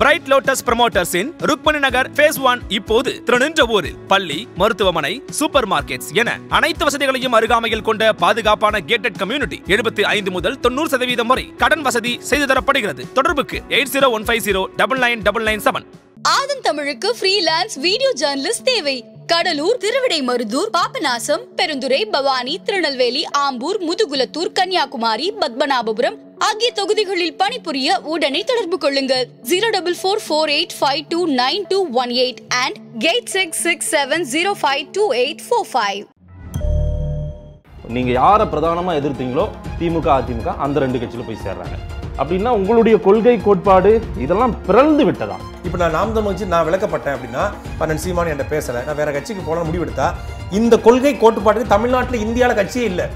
Bright lotus ப்ரமோட்டர்ஸின் Rukmani Nagar phase one இப்போது திருநின்ற ஊரில். பள்ளி மருத்துவமனை சூப்பர் மார்க்கெட்ஸ் என அனைத்து வசதிகளையும் அருகாமையில் கொண்ட பாதுகாப்பான கேட்டட் கம்யூனிட்டி எழுபத்தி ஐந்து முதல் தொண்ணூறு சதவீதம் வரை கடன் வசதி செய்து தரப்படுகிறது. தொடர்புக்கு eight zero one five zero double nine double nine seven. Aadhan தமிழுக்கு ஃப்ரீலான்ஸ் வீடியோ ஜேர்னலிஸ்ட் தேவை. கடலூர் திருவிடை மருதூர் பாபநாசம் பெருந்துறை பவானி திருநெல்வேலி ஆம்பூர் முதுகுலத்தூர் கன்னியாகுமரி பத்மநாபபுரம் ஆகிய தொகுதிகளில் பணிபுரிய உடனே தொடர்பு கொள்ளுங்கள். Zero double four four eight five two nine two one eight and eight six six seven zero five two eight four five நீங்க யாரை பிரதானமா எதிர்த்தீங்களோ திமுக அதிமுக அந்த ரெண்டு கட்சியில போய் சேர்றாங்க. அப்படின்னா உங்களுடைய கொள்கை கோட்பாடு இதெல்லாம் பிறந்து விட்டதா? இப்போ நான் நாம் தமிழ் வச்சு நான் விளக்கப்பட்டேன் அப்படின்னா பன்னெண்டு சீமான் என்கிட்ட பேசலை. நான் வேற கட்சிக்கு போகலாம் முடிவெடுத்தா இந்த கொள்கை கோட்பாட்டுக்கு தமிழ்நாட்டில் இந்தியாவில் கட்சியே இல்லை.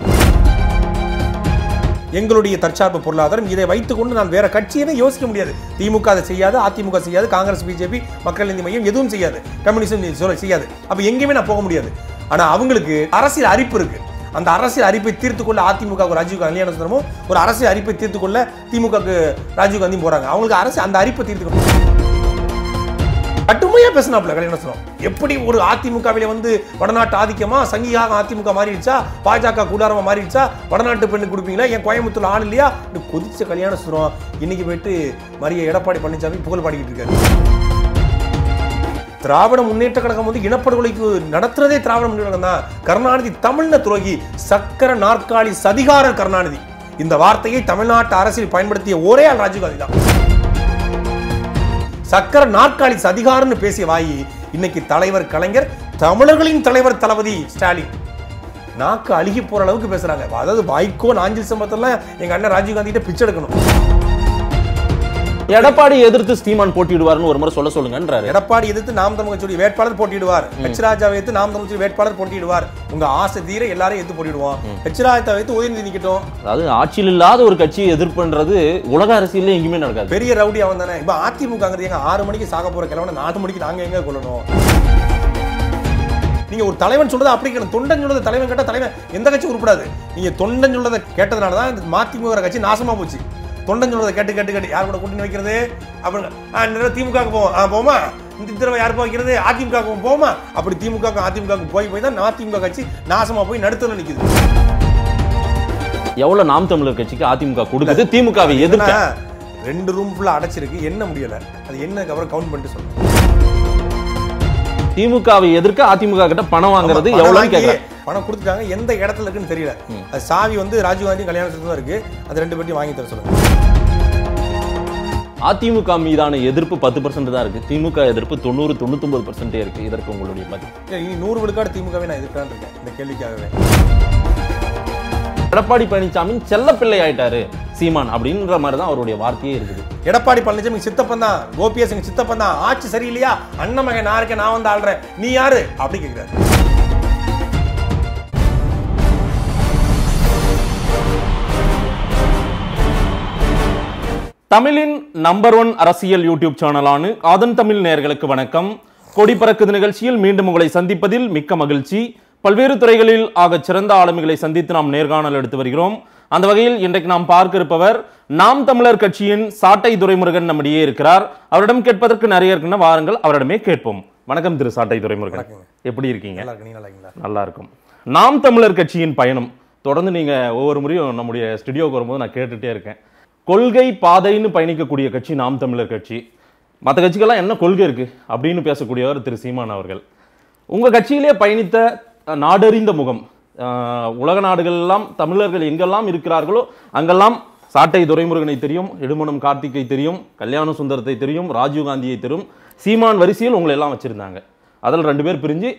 எங்களுடைய தற்சார்பு பொருளாதாரம். இதை வைத்துக்கொண்டு நான் வேற கட்சியவே யோசிக்க முடியாது. திமுக அதை செய்யாது அதிமுக செய்யாது காங்கிரஸ் பிஜேபி மக்கள் நீதி மையம் எதுவும் செய்யாது. கம்யூனிஸ்ட் செய்யாது. அப்ப எங்கேயுமே நான் போக முடியாது. ஆனா அவங்களுக்கு அரசியல் அரிப்பு இருக்கு. அந்த அரசியல் அறிப்பை தீர்த்து கொள்ள அதிமுக ராஜீவ் கல்யாண சுந்தரமும் ஒரு அரசியல் அறிப்பை தீர்த்து கொள்ள திமுக ராஜீவ் காந்தியும் போறாங்க. அவங்களுக்கு அரசு அந்த அறிப்பை தீர்த்து கட்டுமையா பேசினாப்ல கல்யாணசுரம் எப்படி ஒரு அதிமுகவில வந்து வடநாட்டு ஆதிக்கமா சங்கியாக அதிமுக மாறிடுச்சா பாஜக கூடாரமா மாறிடுச்சா வடநாட்டு பெண்ணு கொடுப்பீங்களா என் கோயம்புத்தூர் ஆள் இல்லையா? கொதிச்ச கல்யாணசுரம் இன்னைக்கு போயிட்டு மரிய எடப்பாடி பழனிசாமி புகழ் பாடிக்கிட்டு இருக்காரு. திராவிட முன்னேற்ற கழகம் வந்து இனப்படுகொலைக்கு நடத்துறதே திராவிட முன்னேற்ற கழகம் தான். கருணாநிதி தமிழ்ன துரோகி சக்கர நாற்காலி சதிகாரர் கருணாநிதி. இந்த வார்த்தையை தமிழ்நாட்டு அரசியல் பயன்படுத்திய ஒரே ஆள் ராஜீவ்காந்தி தான். சக்கர நாற்காலி சதிகாரன்னு பேசிய வாயி இன்னைக்கு தலைவர் கலைஞர் தமிழர்களின் தலைவர் தளபதி ஸ்டாலின். நாக்கு அழுகி போற அளவுக்கு பேசுறாங்க. அதாவது வாய்க்கோ நாஞ்சில் சம்பத்தெல்லாம் எங்க அண்ணன் ராஜீவ்காந்தி கிட்ட பிச்சை எடுக்கணும். எடப்பாடி எதிர்த்து ஸ்ரீமான் போட்டியிடுவார்னு ஒரு முறை சொல்ல சொல்லுங்கன்றாரு. எடப்பாடி எதிர்த்து நாம் தமிழ் கட்சியுடைய வேட்பாளர் போட்டியிடுவார். ஹெச் ராஜாவை எதிர்த்து நாம் தமிழ் கட்சி வேட்பாளர் போட்டியிடுவார். உங்க ஆசை தீர எல்லாரையும் எதிர்த்து போட்டிடுவோம். ஹெச் ராஜாவை வைத்து உதயநிதி நிக்கட்டும். அதாவது ஆட்சியில் இல்லாத ஒரு கட்சியை எதிர்ப்புன்றது உலக அரசியல்ல எங்கேயுமே நடக்காது. பெரிய ரவுடி அவன் தானே. இப்ப அதிமுகங்கிறது எங்க ஆறு மணிக்கு சாக போற கிழவன நாலு மணிக்கு நாங்க எங்க கொள்ளணும் நீங்க ஒரு தலைவன் சொல்றதை அப்படி கேட்கணும் தொண்டன் சொல்றதை தலைவன் கேட்டா தலைவன் எந்த கட்சி உருப்படாது. நீங்க தொண்டன் சொல்றதை கேட்டதுனால தான் மதிமுக கட்சி நாசமா போச்சு. தொண்டன் சொல்றதை கேட்டு கேட்டு கேட்டு. யார் கூட கூட்டணி வைக்கிறது? தடவை திமுக போவோம் ஆ போமா இந்த தடவை யார் போய் வைக்கிறது அதிமுக போமா அப்படி திமுக க்கும் அதிமுக க்கும் போய் போய் தான் அதிமுக கட்சி நாசமா போய் நடுத்தல நிக்குது. எவ்வளவு நாம் தமிழர் கட்சிக்கு அதிமுக கொடுக்குது திமுகவை எதிர்க்க? ஏன்னா, ரெண்டு ரூம் ஃபுல்லா அடைச்சிருக்கு. என்ன முடியல? அது என்னக்கு அப்புறம் கவுண்ட் பண்ணிட்டு சொல்லுங்க. திமுகவை எதிர்க்க அதிமுக கிட்ட பணம் வாங்குறது வாங்கி, கேட்கறேன் பணம் கொடுத்துட்டாங்க. எந்த இடத்துல இருக்குன்னு தெரியல. அது சாவி வந்து ராஜீவ்காந்தி கல்யாணத்துல தான் இருக்கு. அது ரெண்டு பேர்ட்டையும் வாங்கி தர சொல்லுங்க. அதிமுக மீதான எதிர்ப்பு பத்து பர்சன்ட் தான் இருக்கு. திமுக எதிர்ப்பு தொண்ணூறு தொண்ணூத்தொன்பது பர்சன்டே இருக்கு. இதற்கு உங்களுடைய பதில் இனி நூறு விழுக்காடு திமுகவே நான் எதிர்க்கிறான் இருக்கேன். இந்த கேள்விக்காகவே. எடப்பாடி பழனிசாமி செல்ல பிள்ளை ஆயிட்டாரு சீமான் அப்படின்ற மாதிரி தான் அவருடைய வார்த்தையே இருக்குது. எடப்பாடி பழனிசாமி சித்தப்பன் தான். எங்க சித்தப்பன் தான். ஆட்சி சரியில்லையா? அண்ணன் மகன் நான் இருக்கேன் நான் வந்து ஆள்றேன். நீ யாரு? அப்படி கேக்குறாரு. தமிழின் நம்பர் ஒன் அரசியல் யூடியூப் சேனலான ஆதன் தமிழ் நேயர்களுக்கு வணக்கம். கொடி பறக்குது நிகழ்ச்சியில் மீண்டும் உங்களை சந்திப்பதில் மிக்க மகிழ்ச்சி. பல்வேறு துறைகளில் ஆகச் சிறந்த ஆளுமைகளை சந்தித்து நாம் நேர்காணல் எடுத்து வருகிறோம். அந்த வகையில் இன்றைக்கு நாம் பார்க்க இருப்பவர் நாம் தமிழர் கட்சியின் சாட்டை துரைமுருகன் நம்மிடையே இருக்கிறார். அவரிடம் கேட்பதற்கு நிறைய இருக்குன்னா வாருங்கள் அவரிடமே கேட்போம். வணக்கம் திரு சாட்டை துரைமுருகன். எப்படி இருக்கீங்க? நல்லா இருக்கும். நாம் தமிழர் கட்சியின் பயணம். தொடர்ந்து நீங்க ஒவ்வொரு முறையும் நம்முடைய ஸ்டுடியோக்கு வரும்போது நான் கேட்டுட்டே இருக்கேன். கொள்கை பாதைன்னு பயணிக்கக்கூடிய கட்சி நாம் தமிழர் கட்சி. மற்ற கட்சிக்கெல்லாம் என்ன கொள்கை இருக்குது அப்படின்னு பேசக்கூடியவர் திரு சீமான் அவர்கள். உங்கள் கட்சியிலே பயணித்த நாடறிந்த முகம் உலக நாடுகள் எல்லாம் தமிழர்கள் எங்கெல்லாம் இருக்கிறார்களோ அங்கெல்லாம் சாட்டை துரைமுருகனை தெரியும் இடுமணம் கார்த்திகை தெரியும் கல்யாண சுந்தரத்தை தெரியும் ராஜீவ்காந்தியை தெரியும் சீமான் வரிசையில் உங்களை எல்லாம் வச்சுருந்தாங்க. அதில் ரெண்டு பேர் பிரிஞ்சு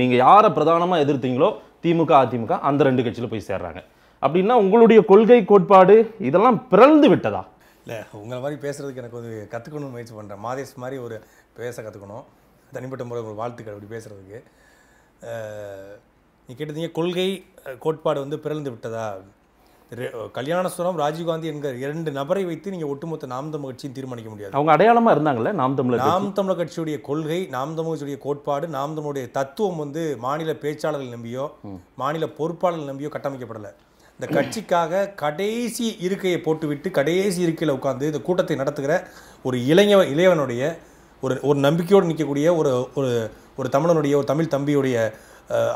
நீங்கள் யாரை பிரதானமாக எதிர்த்தீங்களோ திமுக அதிமுக அந்த ரெண்டு கட்சியில் போய் சேர்றாங்க. அப்படின்னா உங்களுடைய கொள்கை கோட்பாடு இதெல்லாம் பிறந்து விட்டதா? இல்லை உங்களை மாதிரி பேசுறதுக்கு எனக்கு ஒரு கற்றுக்கணும்னு முயற்சி பண்ணுறேன் மாதேஷ் மாதிரி ஒரு பேச கற்றுக்கணும் தனிப்பட்ட முறை ஒரு வாழ்த்துக்கள் அப்படி பேசுறதுக்கு. அஹ், நீ கேட்டதீங்க கொள்கை கோட்பாடு வந்து பிறந்து விட்டதா? கல்யாணசுரம் ராஜீவ்காந்தி என்கிற இரண்டு நபரை வைத்து நீங்கள் ஒட்டுமொத்த நாம் தமிழ் கட்சியும் தீர்மானிக்க முடியாது. அவங்க அடையாளமா இருந்தாங்கல்ல நாம் தமிழர். நாம் தமிழர் கட்சியுடைய கொள்கை நாம் தமிழ் கட்சியுடைய கோட்பாடு நாம் தமிழுடைய தத்துவம் வந்து மாநில பேச்சாளர்கள் நம்பியோ மாநில பொறுப்பாளர்கள் நம்பியோ கட்டமைக்கப்படலை. இந்த கட்சிக்காக கடைசி இருக்கையை போட்டுவிட்டு கடைசி இருக்கையில் உட்காந்து இந்த கூட்டத்தை நடத்துகிற ஒரு இளைஞ இளையவனுடைய ஒரு ஒரு நம்பிக்கையோடு நிற்கக்கூடிய ஒரு ஒரு ஒரு தமிழனுடைய ஒரு தமிழ் தம்பியுடைய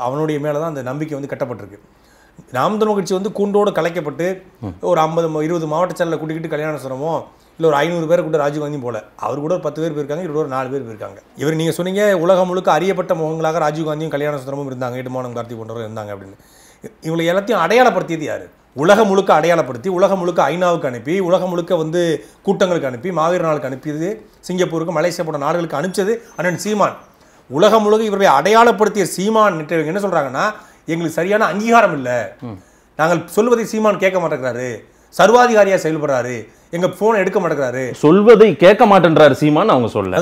அவனுடைய மேலே தான் அந்த நம்பிக்கை வந்து கட்டப்பட்டிருக்கு. நாம் தமிழ் கட்சி வந்து கூண்டோடு கலைக்கப்பட்டு ஒரு ஐம்பது இருபது மாவட்ட சேனலில் கூட்டிக்கிட்டு கல்யாணம் சுரமோ இல்லை ஒரு ஐநூறு பேரை கூட ராஜீவ்காந்தி போல அவர் கூட ஒரு பத்து பேர் போயிருக்காங்க இவர் ஒரு நாலு பேர் போயிருக்காங்க. இவர் நீங்கள் சொன்னீங்க உலகம் முழுக்க அறியப்பட்ட முகங்களாக ராஜீவ்காந்தியும் கல்யாண சுந்தரமும் இருந்தாங்க இடுமானம் கார்த்தி போன்றவர்கள் இருந்தாங்க அப்படின்னு. இவங்களை எல்லாத்தையும் அடையாளப்படுத்தியது யாரு? உலகம் முழுக்க அடையாளப்படுத்தி உலகம் முழுக்க ஐநாவுக்கு அனுப்பி உலகம் முழுக்க வந்து கூட்டங்களுக்கு அனுப்பி மாவீர நாளுக்கு அனுப்பியது சிங்கப்பூருக்கு மலேசியா போன்ற நாடுகளுக்கு அனுப்பிச்சது அண்ணன் சீமான். உலகம் முழுக்க இவர்களை அடையாளப்படுத்திய சீமான் இவங்க என்ன சொல்றாங்கன்னா எங்களுக்கு சரியான அங்கீகாரம் இல்லை. நாங்கள் சொல்வதை சீமான் கேட்க மாட்டேங்கிறாரு. சர்வாதிகாரியா செயல்படுறாரு. எங்க போனை எடுக்க மாட்டேங்கிறாரு. சொல்வதை கேட்க மாட்டேன்றாரு சீமான் அவங்க சொல்ல.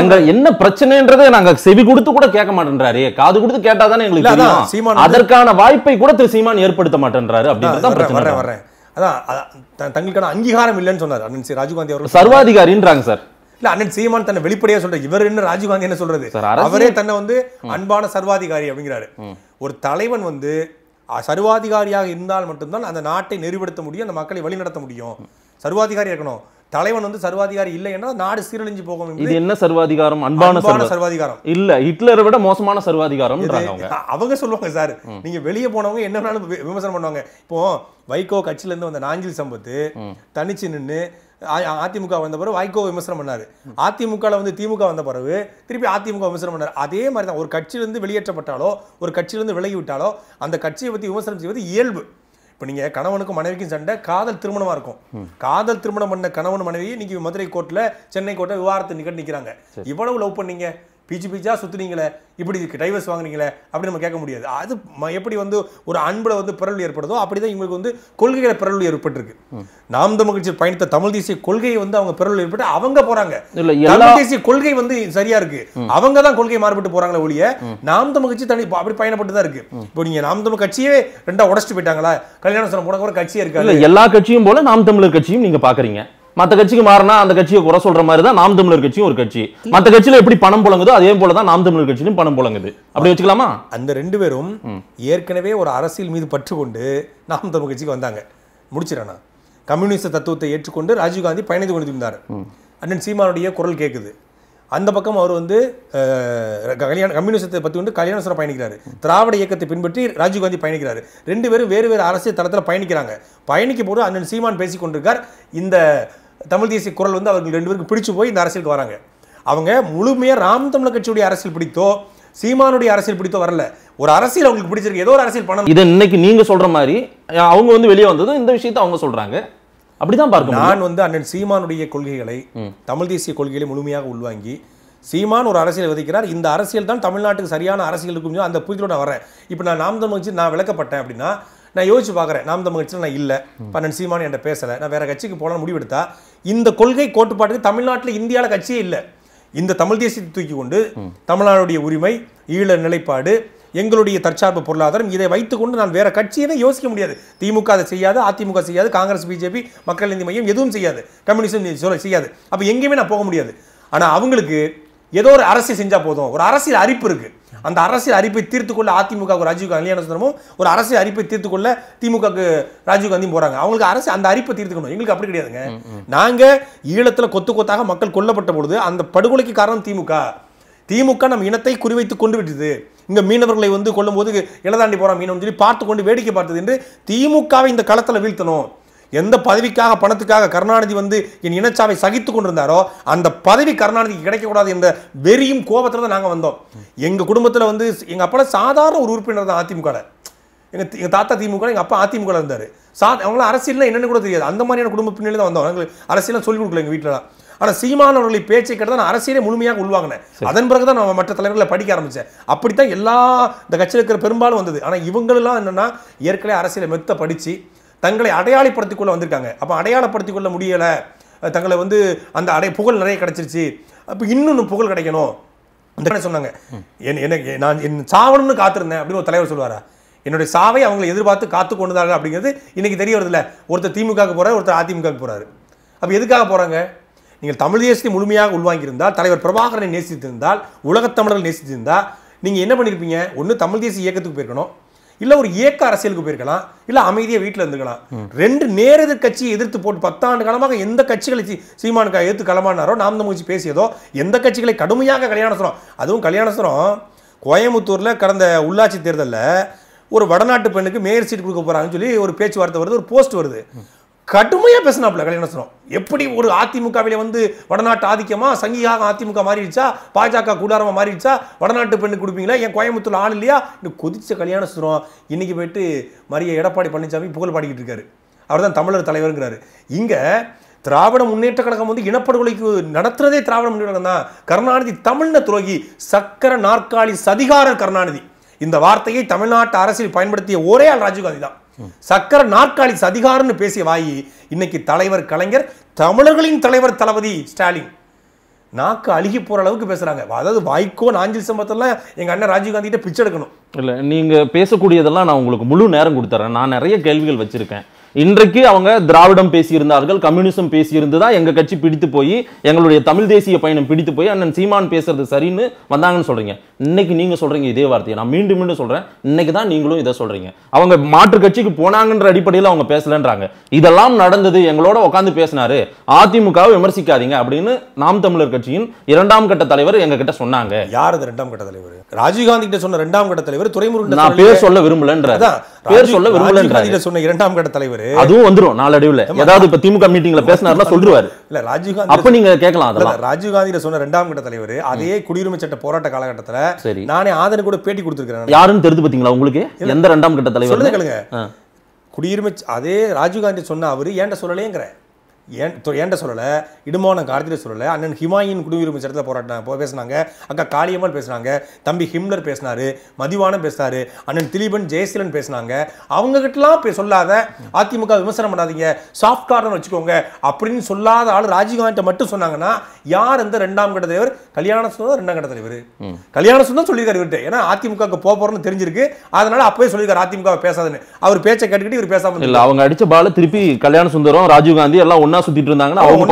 எங்க என்ன பிரச்சனைன்றதை நாங்க செவி கொடுத்து கூட கேட்க மாட்டேன்றாரு. காது கொடுத்து கேட்டாதானே எங்களுக்கு தெரியும். சீமான் அதற்கான வாய்ப்பை கூட திரு சீமான் ஏற்படுத்த மாட்டேன்றாரு அப்படின்றதான் பிரச்சனை. வர்றேன் அதான் தங்களுக்கான அங்கீகாரம் இல்லைன்னு சொன்னார் அண்ணன் சி ராஜீவ்காந்தி அவர்கள். சர்வாதிகாரின்றாங்க சார். இல்ல அண்ணன் சீமான் தன்னை வெளிப்படையா சொல்றாரு இவர் என்ன ராஜீவ்காந்தி என்ன சொல்றது? அவரே தன்னை வந்து அன்பான சர்வாதிகாரி அப்படிங்கிறாரு. ஒரு தலைவன் வந்து சர்வாதிகாரியாக இருந்தால் மட்டும்தான் அந்த நாட்டை நெறிப்படுத்த முடியும் அந்த மக்களை வழிநடத்த முடியும். சர்வாதிகாரி இருக்கணும். தலைவன் வந்து சர்வாதிகாரி இல்லை என்றால் நாடு சீரழிஞ்சு போகும் இது என்ன சர்வாதிகாரம்? அன்பான அன்பான சர்வா சர்வாதிகாரம். இல்ல ஹிட்லரை விட மோசமான சர்வாதிகாரம்ன்றாங்க அவங்க. சொல்லுவாங்க சார். நீங்க வெளியே போனவங்க என்ன வேணாலும் விமர்சனம் பண்ணுவாங்க. இப்போ வைகோ கட்சியில இருந்து வந்த நாஞ்சில் சம்பத்து தனிச்சு நின்று அதிமுக வந்த பிறகு வைகோ விமர்சனம் பண்ணாரு. அதிமுகல வந்து திமுக வந்த பிறகு திருப்பி அதிமுக விமர்சனம் பண்ணாரு. அதே மாதிரி தான் ஒரு கட்சியிலிருந்து வெளியேற்றப்பட்டாலோ ஒரு கட்சியிலிருந்து விலகி விட்டாலோ அந்த கட்சியை பத்தி விமர்சனம் செய்வது இயல்பு. இப்போ நீங்க கணவனுக்கும் மனைவிக்கும் சண்டை காதல் திருமணமா இருக்கும். காதல் திருமணம் பண்ண கணவன் மனைவி இன்னைக்கு மதுரை கோர்ட்ல சென்னை கோர்ட்ல விவாதத்தை நிக்கட்டு நிக்கிறாங்க. இவ்வளவு லவ் பண்ணீங்க? பீச்சு பீச்சா சுத்துனீங்களே இப்படி டைவர்ஸ் வாங்குனீங்களே அப்படி நம்ம கேட்க முடியாது. அது எப்படி வந்து ஒரு அன்புல வந்து பிறல் ஏற்படுதோ அப்படிதான் இவங்களுக்கு வந்து கொள்கைகளை பிறல் ஏற்பட்டிருக்கு. நாம் தமிழ் கட்சி பயணித்த தமிழ் தேசிய கொள்கையை வந்து அவங்க பிறல் ஏற்பட்டு அவங்க போறாங்க. தமிழ் தேசிய கொள்கை வந்து சரியா இருக்கு. அவங்க தான் கொள்கை மாறுபட்டு போறாங்களே ஒழிய நாம் தமிழ் கட்சி தனி அப்படி பயணப்பட்டு தான் இருக்கு இப்போ நீங்க நாம் தமிழ் கட்சியே ரெண்டா உடச்சிட்டு போயிட்டாங்களா? கல்யாண சனம் போன கூட கட்சியே இருக்காது. எல்லா கட்சியும் போல நாம் தமிழர் கட்சியும் நீங்க பாக்குறீங்க. மத்த கட்சிக்கு மாறினா அந்த கட்சியை குறை சொல்ற மாதிரி தான் நாம் தமிழர் கட்சியும் ஒரு கட்சி. மத்த கட்சியில எப்படி பணம் புழங்குதோ அதே போல தான் நாம் தமிழர் கட்சியிலும் பணம் புழங்குது. அப்படி வச்சுக்கலாமா? அந்த ரெண்டு பேரும் ஏற்கனவே ஒரு அரசியல் மீது பற்று கொண்டு நாம் தமிழ் கட்சிக்கு வந்தாங்க. முடிச்சிடறேன் கம்யூனிஸ்ட் தத்துவத்தை ஏற்றுக்கொண்டு ராஜீவ்காந்தி பயணித்து கொண்டிருந்தார் அண்ணன் சீமானுடைய குரல் கேட்குது அந்த பக்கம் அவர் வந்து கல்யாண கம்யூனிசத்தை பற்றி வந்து கல்யாணசுரம் பயணிக்கிறாரு. திராவிட இயக்கத்தை பின்பற்றி ராஜீவ்காந்தி பயணிக்கிறாரு. ரெண்டு பேரும் வேறு வேறு அரசியல் தளத்தில் பயணிக்கிறாங்க. பயணிக்கும் போது அண்ணன் சீமான் பேசிக் கொண்டிருக்கார் இந்த தமிழ் தேசிய குரல் வந்து அவர்கள் ரெண்டு பேருக்கு பிடிச்சு போய் இந்த அரசியலுக்கு வராங்க. அவங்க முழுமையாக ராம் தமிழர் கட்சியுடைய அரசியல் பிடித்தோ சீமானுடைய அரசியல் பிடித்தோ வரல. ஒரு அரசியல் அவங்களுக்கு பிடிச்சிருக்கு. ஏதோ ஒரு அரசியல் பணம் இதை இன்னைக்கு நீங்க சொல்ற மாதிரி அவங்க வந்து வெளியே வந்ததும் இந்த விஷயத்தை அவங்க சொல்றாங்க. அப்படிதான் பார்க்க முடியும். நான் வந்து அண்ணன் சீமானுடைய கொள்கைகளை தமிழ் தேசிய கொள்கைகளை முழுமையாக உள்வாங்கி சீமான் ஒரு அரசியல் விதைக்கிறார். இந்த அரசியல் தான் தமிழ்நாட்டுக்கு சரியான அரசியல் இருக்கும் அந்த புரிதலோட வரேன் இப்போ நான் நாம் தமிழ் நான் விளக்கப்பட்டேன் அப்படின்னா நான் யோசிச்சு பார்க்குறேன். நாம் தமிழ் கட்சியில் நான் இல்லை. பன்னெண்டு சீமானு என்கிட்ட பேசலை. நான் வேற கட்சிக்கு போகலான்னு முடிவெடுத்தா இந்த கொள்கை கோட்டுப்பாட்டுக்கு தமிழ்நாட்டில் இந்தியாவில் கட்சியே இல்லை. இந்த தமிழ் தேசியத்தை தூக்கி கொண்டு தமிழ்நாடுடைய உரிமை ஈழ நிலைப்பாடு எங்களுடைய தற்சார்பு பொருளாதாரம் இதை வைத்துக்கொண்டு நான் வேற கட்சியவே யோசிக்க முடியாது. திமுக அதை செய்யாது அதிமுக செய்யாது காங்கிரஸ் பிஜேபி மக்கள் நீதி மையம் எதுவும் செய்யாது. கம்யூனிஸ்டும் சொல்ல செய்யாது. அப்போ எங்கேயுமே நான் போக முடியாது. ஆனால் அவங்களுக்கு ஏதோ ஒரு அரசியல் செஞ்சால் போதும். ஒரு அரசியல் அரிப்பு இருக்கு. அந்த அரசியல் அரிப்பை தீர்த்து கொள்ள அதிமுக ராஜீவ் கல்யாண சுந்தரமும் ஒரு அரசியல் அரிப்பை தீர்த்து கொள்ள திமுகக்கு ராஜீவ் காந்தியும் போறாங்க. அவங்களுக்கு அரசு அந்த அரிப்பை தீர்த்துக்கணும். எங்களுக்கு அப்படி கிடையாதுங்க. நாங்க ஈழத்துல கொத்து கொத்தாக மக்கள் கொல்லப்பட்ட பொழுது அந்த படுகொலைக்கு காரணம் திமுக. திமுக நம் இனத்தை குறிவைத்து கொண்டு விட்டது. இங்க மீனவர்களை வந்து கொல்லும்போது இளதாண்டி போற மீனவன் சொல்லி பார்த்து கொண்டு வேடிக்கை பார்த்தது என்று திமுகவை இந்த களத்துல வீழ்த்தணும். எந்த பதவிக்காக பணத்துக்காக கருணாநிதி வந்து என் இனச்சாவை சகித்து கொண்டிருந்தாரோ அந்த பதவி கருணாநிதிக்கு கிடைக்கக்கூடாது என்ற வெறியும் கோபத்துல தான் நாங்க வந்தோம். எங்க குடும்பத்துல வந்து எங்க அப்பா சாதாரண ஒரு உறுப்பினர் தான் அதிமுக எங்க தி- எங்க தாத்தா திமுக எங்க அப்பா அதிமுக இருந்தாரு. சா அவங்களாம் அரசியல்னா என்னன்னு கூட தெரியாது. அந்த மாதிரியான குடும்ப பின்னணி தான் வந்தோம். எங்களுக்கு அரசியலாம் சொல்லிக் கொடுக்கல எங்க வீட்டுல ஆனா சீமான் அவர்களை பேச்சை கேட்டு நான் அரசியலே முழுமையாக உள்வாங்கினேன். அதன் பிறகு தான் நான் மற்ற தலைவர்களை படிக்க ஆரம்பிச்சேன். அப்படித்தான் எல்லா இந்த கட்சியில் இருக்கிற பெரும்பாலும் வந்தது. ஆனா இவங்களெல்லாம் என்னன்னா ஏற்கனவே அரசியலை மெத்த படிச்சு தங்களை அடையாளப்படுத்திக் கொள்ள வந்திருக்காங்க. அப்போ அடையாளப்படுத்திக் கொள்ள முடியலை தங்களை வந்து அந்த அடை புகழ் நிறைய கிடைச்சிருச்சு. அப்போ இன்னும் புகழ் கிடைக்கணும். அந்த சொன்னாங்க. என் எனக்கு நான் என் சாவணும்னு காத்திருந்தேன் அப்படின்னு ஒரு தலைவர் சொல்லுவாரா? என்னுடைய சாவை அவங்களை எதிர்பார்த்து காத்து கொண்டுதாங்க அப்படிங்கிறது இன்னைக்கு தெரிய வருதுல்ல ஒருத்தர் திமுகவுக்கு போறாரு ஒருத்தர் அதிமுகவுக்கு போறாரு. அப்போ எதுக்காக போறாங்க? நீங்கள் தமிழ் தேசத்தை முழுமையாக உள்வாங்கியிருந்தால் தலைவர் பிரபாகரனை நேசித்திருந்தால் உலகத் தமிழர்கள் நேசித்திருந்தால் நீங்கள் என்ன பண்ணியிருப்பீங்க ஒன்று தமிழ் தேசிய இயக்கத்துக்கு போயிருக்கணும். இல்ல ஒரு இயக்க அரசியலுக்கு போயிருக்கலாம் இல்ல அமைதியா வீட்டுல இருந்துக்கலாம். ரெண்டு நேரெதிர் கட்சியை எதிர்த்து போட்டு பத்தாண்டு காலமாக எந்த கட்சிகளை சீமானுக்கு எதிர்த்து களமானாரோ நாம் தமிழ்ச்சி பேசியதோ எந்த கட்சிகளை கடுமையாக கல்யாணசுரம் அதுவும் கல்யாணசுரம் கோயம்புத்தூர்ல கடந்த உள்ளாட்சி தேர்தல்ல ஒரு வடநாட்டு பெண்ணுக்கு மேயர் சீட் கொடுக்க போறாங்கன்னு சொல்லி ஒரு பேச்சுவார்த்தை வருது ஒரு போஸ்ட் வருது. கடுமையாக பேசினாப்புல கல்யாண கல்யாணசுரம் எப்படி ஒரு அதிமுகவில் வந்து வடநாட்டு ஆதிக்கமாக சங்கியாக அதிமுக மாறிடுச்சா பாஜக கூடாரமாக மாறிடுச்சா வடநாட்டு பெண்ணு கொடுப்பீங்களா என் கோயம்புத்தூர் ஆள் இல்லையா? இன்னும் கொதிச்ச கல்யாணசுரம் இன்றைக்கி போயிட்டு மரிய எடப்பாடி பழனிசாமி புகழ் பாடிக்கிட்டு இருக்காரு. அவர் தான் தமிழர் தலைவருங்கிறாரு. இங்கே திராவிட முன்னேற்ற கழகம் வந்து இனப்படுகொலைக்கு நடத்துறதே திராவிட முன்னேற்ற கழகம் தான். கருணாநிதி தமிழ்ன துரோகி சக்கர நாற்காலி சதிகாரர் கருணாநிதி. இந்த வார்த்தையை தமிழ்நாட்டு அரசியல் பயன்படுத்திய ஒரே ஆள் ராஜீவ்காந்தி தான். சக்கர நாற்காலி சதிகாரன்னு பேசிய வாயி இன்னைக்கு தலைவர் கலைஞர் தமிழர்களின் தலைவர் தளபதி ஸ்டாலின். நாக்கு அழுகி போற அளவுக்கு பேசுறாங்க. அதாவது வாய்க்கோ நாஞ்சில் சம்பத்தெல்லாம் எங்க அண்ணன் ராஜீவ்காந்தி கிட்ட பிச்சை எடுக்கணும். இல்லை நீங்கள் பேசக்கூடியதெல்லாம் நான் உங்களுக்கு முழு நேரம் கொடுத்துறேன் நான் நிறைய கேள்விகள் வச்சிருக்கேன். இன்றைக்கு அவங்க திராவிடம் பேசியிருந்தார்கள் கம்யூனிசம் பேசியிருந்து தான் எங்கள் கட்சி பிடித்து போய் எங்களுடைய தமிழ் தேசிய பயணம் பிடித்து போய் அண்ணன் சீமான் பேசுறது சரின்னு வந்தாங்கன்னு சொல்றீங்க. இன்னைக்கு நீங்க சொல்றீங்க இதே வார்த்தையை. நான் மீண்டும் மீண்டும் சொல்றேன். இன்னைக்கு தான் நீங்களும் இதை சொல்றீங்க. அவங்க மாற்று கட்சிக்கு போனாங்கன்ற அடிப்படையில் அவங்க பேசலன்றாங்க. இதெல்லாம் நடந்தது எங்களோட உட்காந்து பேசினாரு. அதிமுகவை விமர்சிக்காதீங்க அப்படின்னு நாம் தமிழர் கட்சியின் இரண்டாம் கட்ட தலைவர் எங்க கிட்ட சொன்னாங்க. யார் அது ரெண்டாம் கட்ட தலைவர்? ராஜீவ்காந்தி கிட்ட சொன்ன ரெண்டாம் கட்ட தலைவர் துறைமுருகன் நான் பேர் சொல்ல விரும்பலன்ற அதான் பேர் சொல்ல விரும்பலன்றாரு. சொன்ன இரண்டாம் கட்ட தலைவர் அதுவும் வந்துரும் நாளடைவுல. ஏதாவது இப்ப திமுக மீட்டிங்ல பேசினாருன்னா சொல்லிருவாரு. இல்ல ராஜீவ்காந்தி அப்ப நீங்க கேட்கலாம் அதெல்லாம். ராஜீவ்காந்தியில சொன்ன ரெண்டாம் கட்ட தலைவர் அதே குடியுரிமை சட்ட போராட்ட காலகட்டத்துல சரி. நானே ஆதரவு கூட பேட்டி கொடுத்திருக்கிறேன் யாருன்னு தெரிஞ்சு பாத்தீங்களா உங்களுக்கு? எந்த ரெண்டாம் கட்ட சொல்லுங்க தலைவர் கேளுங்க. ஆ. குடியுரிமை அதே ராஜீவ்காந்தி சொன்ன அவரு ஏன்ட சொல்லலையேங்கிற. ஏன் தொ- ஏன்ட சொல்லல? இடுமான கார்த்தில சொல்லல. அண்ணன் ஹிமாயின் குடியுரிமை சட்டத்தில் போராட்டம் போ- பேசுனாங்க. அக்கா காளியம்மாள் பேசுனாங்க. தம்பி ஹிம்லர் பேசினாரு. மதிவானம் பேசினாரு. அண்ணன் திலீபன் ஜெயசீலன் பேசினாங்க. அவங்க கிட்டலாம் பே- சொல்லாத அதிமுக விமர்சனம் பண்ணாதீங்க. சாஃப்ட் கார்னர் வச்சுக்கோங்க. அப்படின்னு சொல்லாத ஆள் ராஜீவ்காந்தி மட்டும் சொன்னாங்கன்னா யார் இந்த ரெண்டாம் கட்ட தலைவர்? கல்யாண சுந்தரம் ரெண்டாம் கட்ட தலைவர். கல்யாண சுந்தரம் சொல்லியிருக்காரு இவர்கிட்ட. ஏன்னா அதிமுக போக போறோம்னு தெரிஞ்சிருக்கு. அதனால அப்பவே சொல்லியிருக்காரு அதிமுக பேசாதுன்னு. அவர் பேச்சை கேட்டுக்கிட்டு இவர் பேசாம இல்ல. அவங்க அடிச்ச பால திருப்பி கல்யாண சுந்தரம் ராஜீவ் காந்தி எல்லாம் ஒண்ணா சுத்திட்டு இருந்தாங்கன்னா அவங்க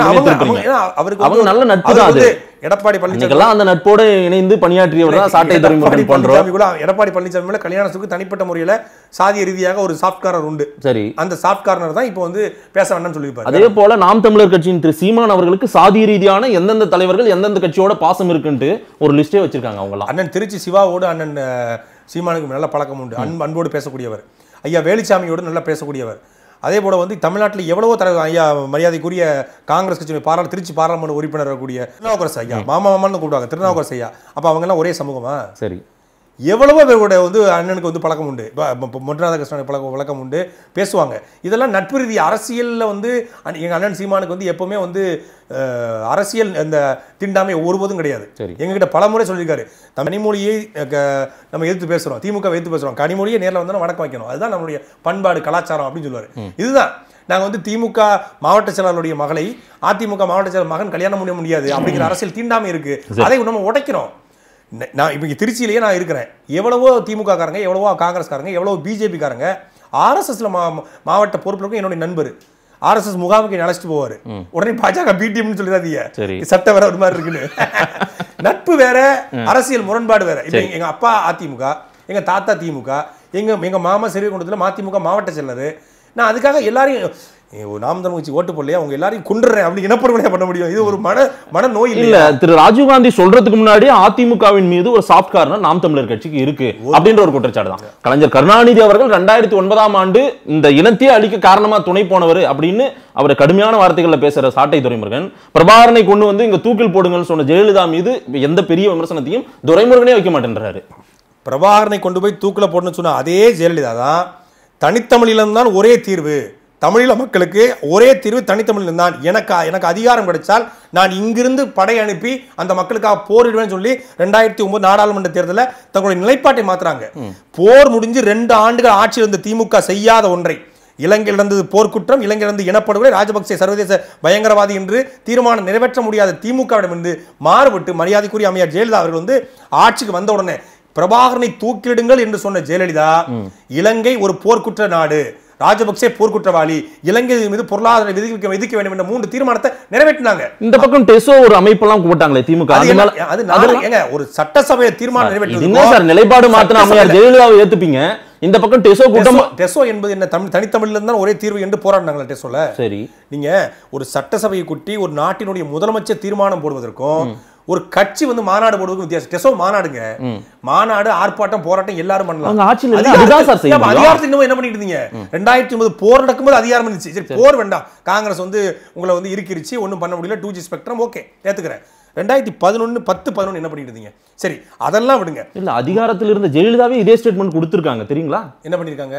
அவங்க- நல்ல நட்பு தான் அது. எடப்பாடி பழனிசாமி அந்த நட்போட இணைந்து பணியாற்றியவர் தான் சாட்டை துறைமுருகன் பண்றோம். எடப்பாடி பழனிசாமி மேல கல்யாணத்துக்கு தனிப்பட்ட முறையில சாதிய ரீதியாக ஒரு சாஃப்ட் கார்னர் உண்டு. சரி. அந்த சாஃப்ட் கார்னர் தான் இப்போ வந்து பேச வேண்டாம்னு சொல்லியிருப்பாரு. அதே போல நாம் தமிழர் கட்சியின் திரு சீமான் அவர்களுக்கு சாதி ரீதியான எந்தெந்த தலைவர்கள் எந்தெந்த கட்சியோட பாசம் இருக்குன்ட்டு ஒரு லிஸ்டே வச்சிருக்காங்க அவங்க எல்லாம் அண்ணன் திருச்சி சிவாவோடு அண்ணன் சீமானுக்கு நல்ல பழக்கம் உண்டு. அன்பு அன்போடு பேசக்கூடியவர். ஐயா வேலுச்சாமியோடு நல்லா பேசக்கூடியவர். அதே போல வந்து தமிழ்நாட்டில் எவ்வளவோ தர ஐயா மரியாதைக்குரிய காங்கிரஸ் கட்சி பாராளு திருச்சி பாராளுமன்ற உறுப்பினர் கூடிய திருநாவுக்கரசு ஐயா மாமா மாமான்னு கூப்பிடுவாங்க திருநாவுக்கரசு ஐயா. அப்ப அவங்கெல்லாம் ஒரே சமூகமா? சரி. எவ்வளவோ பேரோட வந்து அண்ணனுக்கு வந்து பழக்கம் உண்டு. இப்போ மொட்டநாத கிருஷ்ணன் பழக்கம் வழக்கம் உண்டு. பேசுவாங்க. இதெல்லாம் நட்பு ரீதி அரசியலில் வந்து அண்ண- எங்க அண்ணன் சீமானுக்கு வந்து எப்பவுமே வந்து அரசியல் அந்த தீண்டாமை ஒருபோதும் கிடையாது. எங்ககிட்ட பல முறை சொல்லியிருக்காரு. கனிமொழியை நம்ம எதிர்த்து பேசுறோம். திமுக எதிர்த்து பேசுறோம். கனிமொழியை நேரில் வந்தோம் வணக்கம் வைக்கணும். அதுதான் நம்மளுடைய பண்பாடு கலாச்சாரம் அப்படின்னு சொல்லுவாரு. இதுதான். நாங்க வந்து திமுக மாவட்ட செயலாளருடைய மகளை அதிமுக மாவட்ட செயலர் மகன் கல்யாணம் பண்ண முடியாது அப்படிங்கிற அரசியல் தீண்டாமை இருக்கு. அதை நம்ம உடைக்கிறோம். நான் இப்போ திருச்சியிலேயே நான் இருக்கிறேன். எவ்வளவோ திமுக காரங்க எவ்வளவோ காங்கிரஸ்காரங்க எவ்வளவோ பிஜேபி காரங்க ஆர்எஸ்எஸ்ல மா மாவட்ட பொறுப்பில் இருக்கும் என்னுடைய நண்பர். ஆர்எஸ்எஸ் முகாமுக்கு அழைச்சிட்டு போவார். உடனே பாஜக பிடிஎம்னு சொல்லிடாதீங்க. சரி. சட்டை வேற ஒரு மாதிரி இருக்குன்னு. நட்பு வேற அரசியல் முரண்பாடு வேற. இப்போ எங்க அப்பா அதிமுக எங்க தாத்தா திமுக எங்க எங்க மாமா சிறுகுண்டத்தில் மதிமுக மாவட்ட செயலர். நான் அதுக்காக எல்லாரையும் நாம் தமிழ் கட்சி ஓட்டு போடலையா? அவங்க எல்லாரையும் குண்டுறேன் அப்படி இனப்படுகொலையா பண்ண முடியும். இது ஒரு மன மன நோய் இல்ல திரு ராஜீவ்காந்தி சொல்றதுக்கு முன்னாடி அதிமுகவின் மீது ஒரு சாஃப்ட் கார்னர் நாம் தமிழர் கட்சிக்கு இருக்கு அப்படின்ற ஒரு குற்றச்சாட்டு தான். கலைஞர் கருணாநிதி அவர்கள் ரெண்டாயிரத்தி ஒன்பதாம் ஆண்டு இந்த இனத்தையே அழிக்க காரணமா துணை போனவர் அப்படின்னு அவர் கடுமையான வார்த்தைகள்ல பேசுற சாட்டை துரைமுருகன் பிரபாகரனை கொண்டு வந்து இங்க தூக்கில் போடுங்கன்னு சொன்ன ஜெயலலிதா மீது எந்த பெரிய விமர்சனத்தையும் துரைமுருகனே வைக்க மாட்டேன்றாரு. பிரபாகரனை கொண்டு போய் தூக்கில் போடணும்னு சொன்ன அதே ஜெயலலிதா தான் தனித்தமிழிலம் தான் ஒரே தீர்வு. தமிழீழ மக்களுக்கு ஒரே தீர்வு தனித்தமிழிலம் தான். எனக்கு எனக்கு அதிகாரம் கிடைச்சால் நான் இங்கிருந்து படை அனுப்பி அந்த மக்களுக்காக போரிடுவேன்னு சொல்லி ரெண்டாயிரத்தி ஒன்பது நாடாளுமன்ற தேர்தலில் தங்களுடைய நிலைப்பாட்டை மாத்துறாங்க. போர் முடிஞ்சு ரெண்டு ஆண்டுகள் ஆட்சி இருந்த திமுக செய்யாத ஒன்றை. இலங்கையில் நடந்தது போர்க்குற்றம் இலங்கையில் இருந்து இனப்படுகொலை ராஜபக்சே சர்வதேச பயங்கரவாதி என்று தீர்மானம் நிறைவேற்ற முடியாத திமுகவிடமிருந்து மாறுபட்டு மரியாதைக்குரிய அம்மையார் ஜெயலலிதா அவர்கள் வந்து ஆட்சிக்கு வந்த உடனே பிரபாகரனை தூக்கிடுங்கள் என்று சொன்ன ஜெயலலிதா இலங்கை ஒரு போர்க்குற்ற நாடு. ராஜபக்சே போர்க்குற்றவாளி இலங்கை மீது பொருளாதார விதிக்க விதிக்க வேண்டும் என்ற மூன்று தீர்மானத்தை நிறைவேற்றினாங்க. இந்த பக்கம் டெசோ ஒரு அமைப்பெல்லாம் போட்டாங்களே திமுக. அது அது என்ன- மேல- அது நாளை- அதெல்லாம் ஏங்க ஒரு சட்டசபை தீர்மானம் சார் நிலைப்பாடு மாத்தின அம்மையார் ஜெயலலிதாவை ஏத்துப்பீங்க. இந்த பக்கம் டெசோ கூட்டம் டெசோ- என்பது என்ன? தமிழ் தனித்தமிழ்ல இருந்தா ஒரே தீர்வு என்று போராடினாங்களா டெசோல. சரி. நீங்க ஒரு சட்டசபையை கூட்டி ஒரு நாட்டினுடைய முதலமைச்சர் தீர்மானம் போடுவதற்கும் ஒரு கட்சி வந்து மாநாடு போடுவதற்கும் வித்தியாசம். டெசோ மாநாடுங்க. மாநாடு ஆர்ப்பாட்டம் போராட்டம் எல்லாரும் பண்ணலாம். அதிகாரத்தை இன்னும் என்ன பண்ணிட்டு இருந்தீங்க? ரெண்டாயிரத்தி ஒன்பது போர் நடக்கும்போது அதிகாரம் இருந்துச்சு. சரி போர் வேண்டாம். காங்கிரஸ் வந்து உங்களை வந்து இருக்கிருச்சு ஒன்றும் பண்ண முடியல டூ ஜி ஸ்பெக்ட்ரம் ஓகே ஏத்துக்கிறேன். ரெண்டாயிரத்தி பதினொன்னு பத்து பதினொன்று என்ன பண்ணிட்டு இருந்தீங்க? சரி அதெல்லாம் விடுங்க. இல்ல அதிகாரத்தில் இருந்த ஜெயலலிதாவே இதே ஸ்டேட்மெண்ட் கொடுத்திருக்காங்க தெரியுங்களா? என்ன பண்ணிருக்காங்க?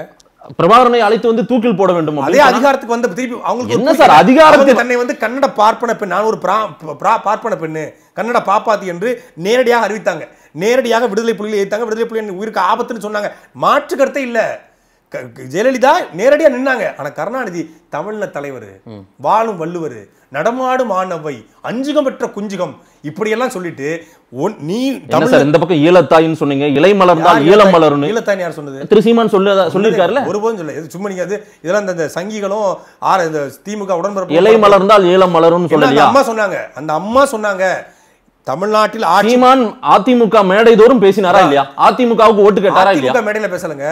பிரபாகரனை அழைத்து வந்து தூக்கில் போட வேண்டும் அதே அதிகாரத்துக்கு வந்த திருப்பி அவங்களுக்கு என்ன. சார் அதிகாரத்தில் அவங்க தன்னை வந்து கன்னட பார்ப்பன பெண் நான் ஒரு பிரா- பிரா- பார்ப்பன பெண்ணு கன்னட பாப்பாத்தி என்று நேரடியாக அறிவித்தாங்க. நேரடியாக விடுதலை புலிகளை ஏத்தாங்க. விடுதலை புலிகளின் உயிருக்கு ஆபத்துன்னு சொன்னாங்க. மாற்று கருத்தே இல்ல. ஜெயலலிதா நேரடியா நின்னாங்க. ஆனா கருணாநிதி தமிழ்ல தலைவர் வாழும் வள்ளுவர் நடமாடும் மாணவை அஞ்சுகம் பெற்ற குஞ்சுகம் இப்படியெல்லாம் சொல்லிட்டு ஒன்- நீ தமிழ் சார் இந்த பக்கம் ஈழத்தாயின்னு சொன்னீங்க இலை மலர்ந்தால் ஈழம் மலர்னு ஈழத்தாய் யார் சொன்னது? திரு சீமான் சொல்ல சொல்லியிருக்காருல்ல? ஒருபோதும் சொல்ல இது சும்மா நீங்க அது இதெல்லாம் இந்த- சங்கிகளும் ஆற இந்த திமுக உடன்பரப்பு இலை மலர்ந்தால் ஈழம் அந்த சொல்லலையா? அம்மா சொன்னாங்க? அந்த அம்மா சொன்னாங்க தமிழ்நாட்டில் சீமான் அதிமுக மேடை தோறும் பேசினாரா இல்லையா? அதிமுகவுக்கு ஓட்டு கேட்டாரா இல்லையா? அதிமுக மேடையில பேசலங்க.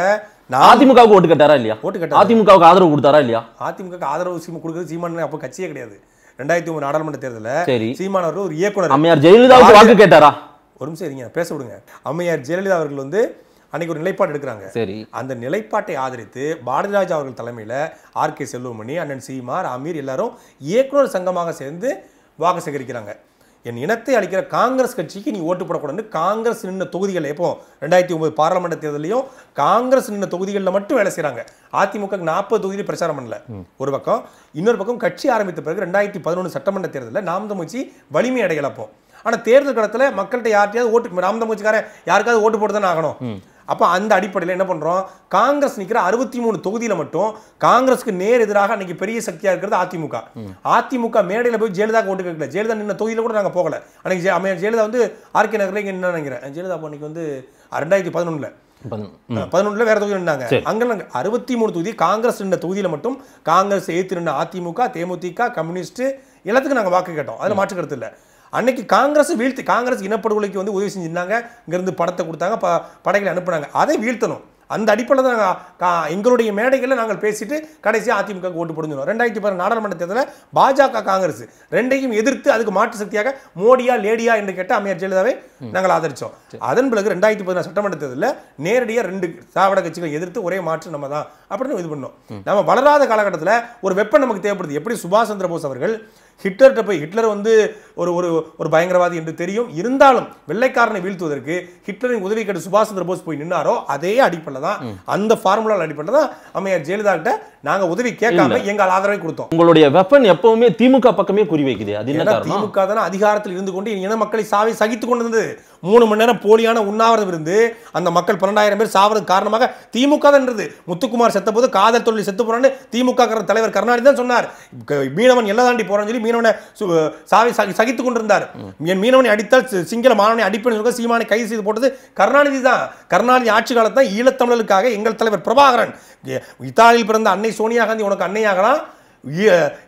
நான் அதிமுகவுக்கு ஓட்டு கேட்டாரா இல்லையா? ஓட்டு கேட்டாரு. அதிமுகவுக்கு ஆதரவு கொடுத்தாரா இல்லையா? அதிமுக ஆதரவு சீமா கொடுக்குறது சீமான் அப்போ கட்சியே கிடையாது. ரெண்டாயிரத்தி ஒன்பது நாடாளுமன்ற. தேர்தலில் சீமான் ஒரு இயக்குனர். அம்மையார் ஜெயலலிதாவுக்கு வாக்கு கேட்டாரா? ஒரு நிமிஷம் இருங்க பேச விடுங்க. அம்மையார் ஜெயலலிதா அவர்கள் வந்து அன்னைக்கு ஒரு நிலைப்பாடு எடுக்கிறாங்க. சரி. அந்த நிலைப்பாட்டை ஆதரித்து பாரதிராஜா அவர்கள் தலைமையில் ஆர் கே செல்வமணி அண்ணன் சீமார் அமீர் எல்லாரும் இயக்குனர் சங்கமாக சேர்ந்து வாக்கு சேகரிக்கிறாங்க. என் இனத்தை அளிக்கிற காங்கிரஸ் கட்சிக்கு நீ ஓட்டு போடக்கூடாதுன்னு காங்கிரஸ் நின்ன தொகுதிகள் எப்போ? ரெண்டாயிரத்தி ஒன்பது பாராளுமன்ற தேர்தலையும் காங்கிரஸ் நின்ன தொகுதிகளில் மட்டும் வேலை செய்கிறாங்க அதிமுக நாற்பது தொகுதியில் பிரச்சாரம் பண்ணல. ஒரு பக்கம் இன்னொரு பக்கம் கட்சி ஆரம்பித்த பிறகு ரெண்டாயிரத்தி பதினொன்று சட்டமன்ற தேர்தலில் நாம் தமிழ்ச்சி வலிமை அடையல அப்போ. ஆனால் தேர்தல் காலத்தில் மக்கள்கிட்ட யார்ட்டையாவது ஓட்டு நாம் தமிழ்ச்சிக்காரன் யாருக்காவது ஓட்டு போட்டு தானே ஆகணும் அப்போ அந்த அடிப்படையில் என்ன பண்ணுறோம் காங்கிரஸ் நிற்கிற அறுபத்தி மூணு தொகுதியில் மட்டும் காங்கிரஸ்க்கு நேர் எதிராக அன்னைக்கு பெரிய சக்தியாக இருக்கிறது அதிமுக. அதிமுக மேடையில் போய் ஜெயலலிதா ஓட்டு கேட்கல. ஜெயலலிதா நின்ன தொகுதியில் கூட நாங்கள் போகல. அன்னைக்கு அம்மையார் ஜெயலலிதா வந்து ஆர்கே நகரில் இங்கே என்ன நினைக்கிறேன். ஜெயலலிதா அன்னைக்கு வந்து ரெண்டாயிரத்தி பதினொன்றில் பதினொன்றுல வேற தொகுதி நின்னாங்க. அங்க அறுபத்தி மூணு தொகுதி காங்கிரஸ் நின்ற தொகுதியில மட்டும் காங்கிரஸ் எதிர்த்து நின்ற அதிமுக தேமுதிக கம்யூனிஸ்ட் எல்லாத்துக்கும் நாங்க வாக்கு கேட்டோம். அதுல மாற்று கருத்து இல்ல. அன்னைக்கு காங்கிரஸ் வீழ்த்தி காங்கிரஸ் இனப்படுகொலைக்கு வந்து உதவி செஞ்சிருந்தாங்க. இங்கிருந்து படத்தை கொடுத்தாங்க ப- படைகளை அனுப்புனாங்க. அதை வீழ்த்தணும். அந்த அடிப்படையில் தான் நாங்கள் எங்களுடைய மேடைகளில் நாங்கள் பேசிட்டு கடைசியாக அதிமுக ஓட்டு போடுஞ்சோம் ரெண்டாயிரத்தி பதினாறு நாடாளுமன்ற தேர்தலில் பாஜக காங்கிரஸ் ரெண்டையும் எதிர்த்து அதுக்கு மாற்று சக்தியாக மோடியா லேடியா என்று கேட்ட அம்மையார் ஜெயலலிதாவை நாங்கள் ஆதரிச்சோம். அதன் பிறகு ரெண்டாயிரத்தி பதினாறு சட்டமன்ற தேர்தலில் நேரடியாக ரெண்டு திராவிட கட்சிகளை எதிர்த்து ஒரே மாற்று நம்ம தான் அப்படின்னு இது பண்ணோம். நம்ம வளராத காலகட்டத்தில் ஒரு வெப்பம் நமக்கு தேவைப்படுது. எப்படி சுபாஷ் சந்திர போஸ் அவர்கள் ஹிட்லர்கிட்ட போய் ஹிட்லர் வந்து ஒரு ஒரு ஒரு பயங்கரவாதி என்று தெரியும். இருந்தாலும் வெள்ளைக்காரனை வீழ்த்துவதற்கு ஹிட்லரின் உதவி கேட்டு சுபாஷ் சந்திர போஸ் போய் நின்னாரோ அதே அடிப்படையில் தான் அந்த ஃபார்முலா அடிப்படையில் தான் அம்மையார் ஜெயலலிதா கிட்ட நாங்க உதவி கேட்காம எங்கள் ஆதரவை கொடுத்தோம். உங்களுடைய வெப்பன் எப்பவுமே திமுக பக்கமே குறி வைக்குது. திமுக தானே அதிகாரத்தில் இருந்து கொண்டு இன மக்களை சாவை சகித்துக் கொண்டு இருந்தது மூணு மணி நேரம் போலியான உண்ணாவிரதம் இருந்து அந்த மக்கள் பன்னெண்டாயிரம் பேர் சாவதற்கு காரணமாக திமுக தான் முத்துக்குமார் செத்த போது காதல் தொழில் செத்து போறான்னு திமுக தலைவர் கருணாநிதி தான் சொன்னார். மீனவன் எல்லாம் தாண்டி போறான்னு சொல்லி மீனவனை சு- சாவை சகி- சகித்துக் கொண்டிருந்தார். என் மீனவனை அடித்தால் சிங்கள மாணவனை அடிப்பேன்னு சொல்ல சீமானை கைது செய்து போட்டது கருணாநிதி தான். கருணாநிதி ஆட்சி காலத்தான் ஈழத்தமிழர்களுக்காக எங்கள் தலைவர் பிரபாகரன். இத்தாலியில் பிறந்த அன்னை சோனியா காந்தி உனக்கு அன்னையாகலாம்.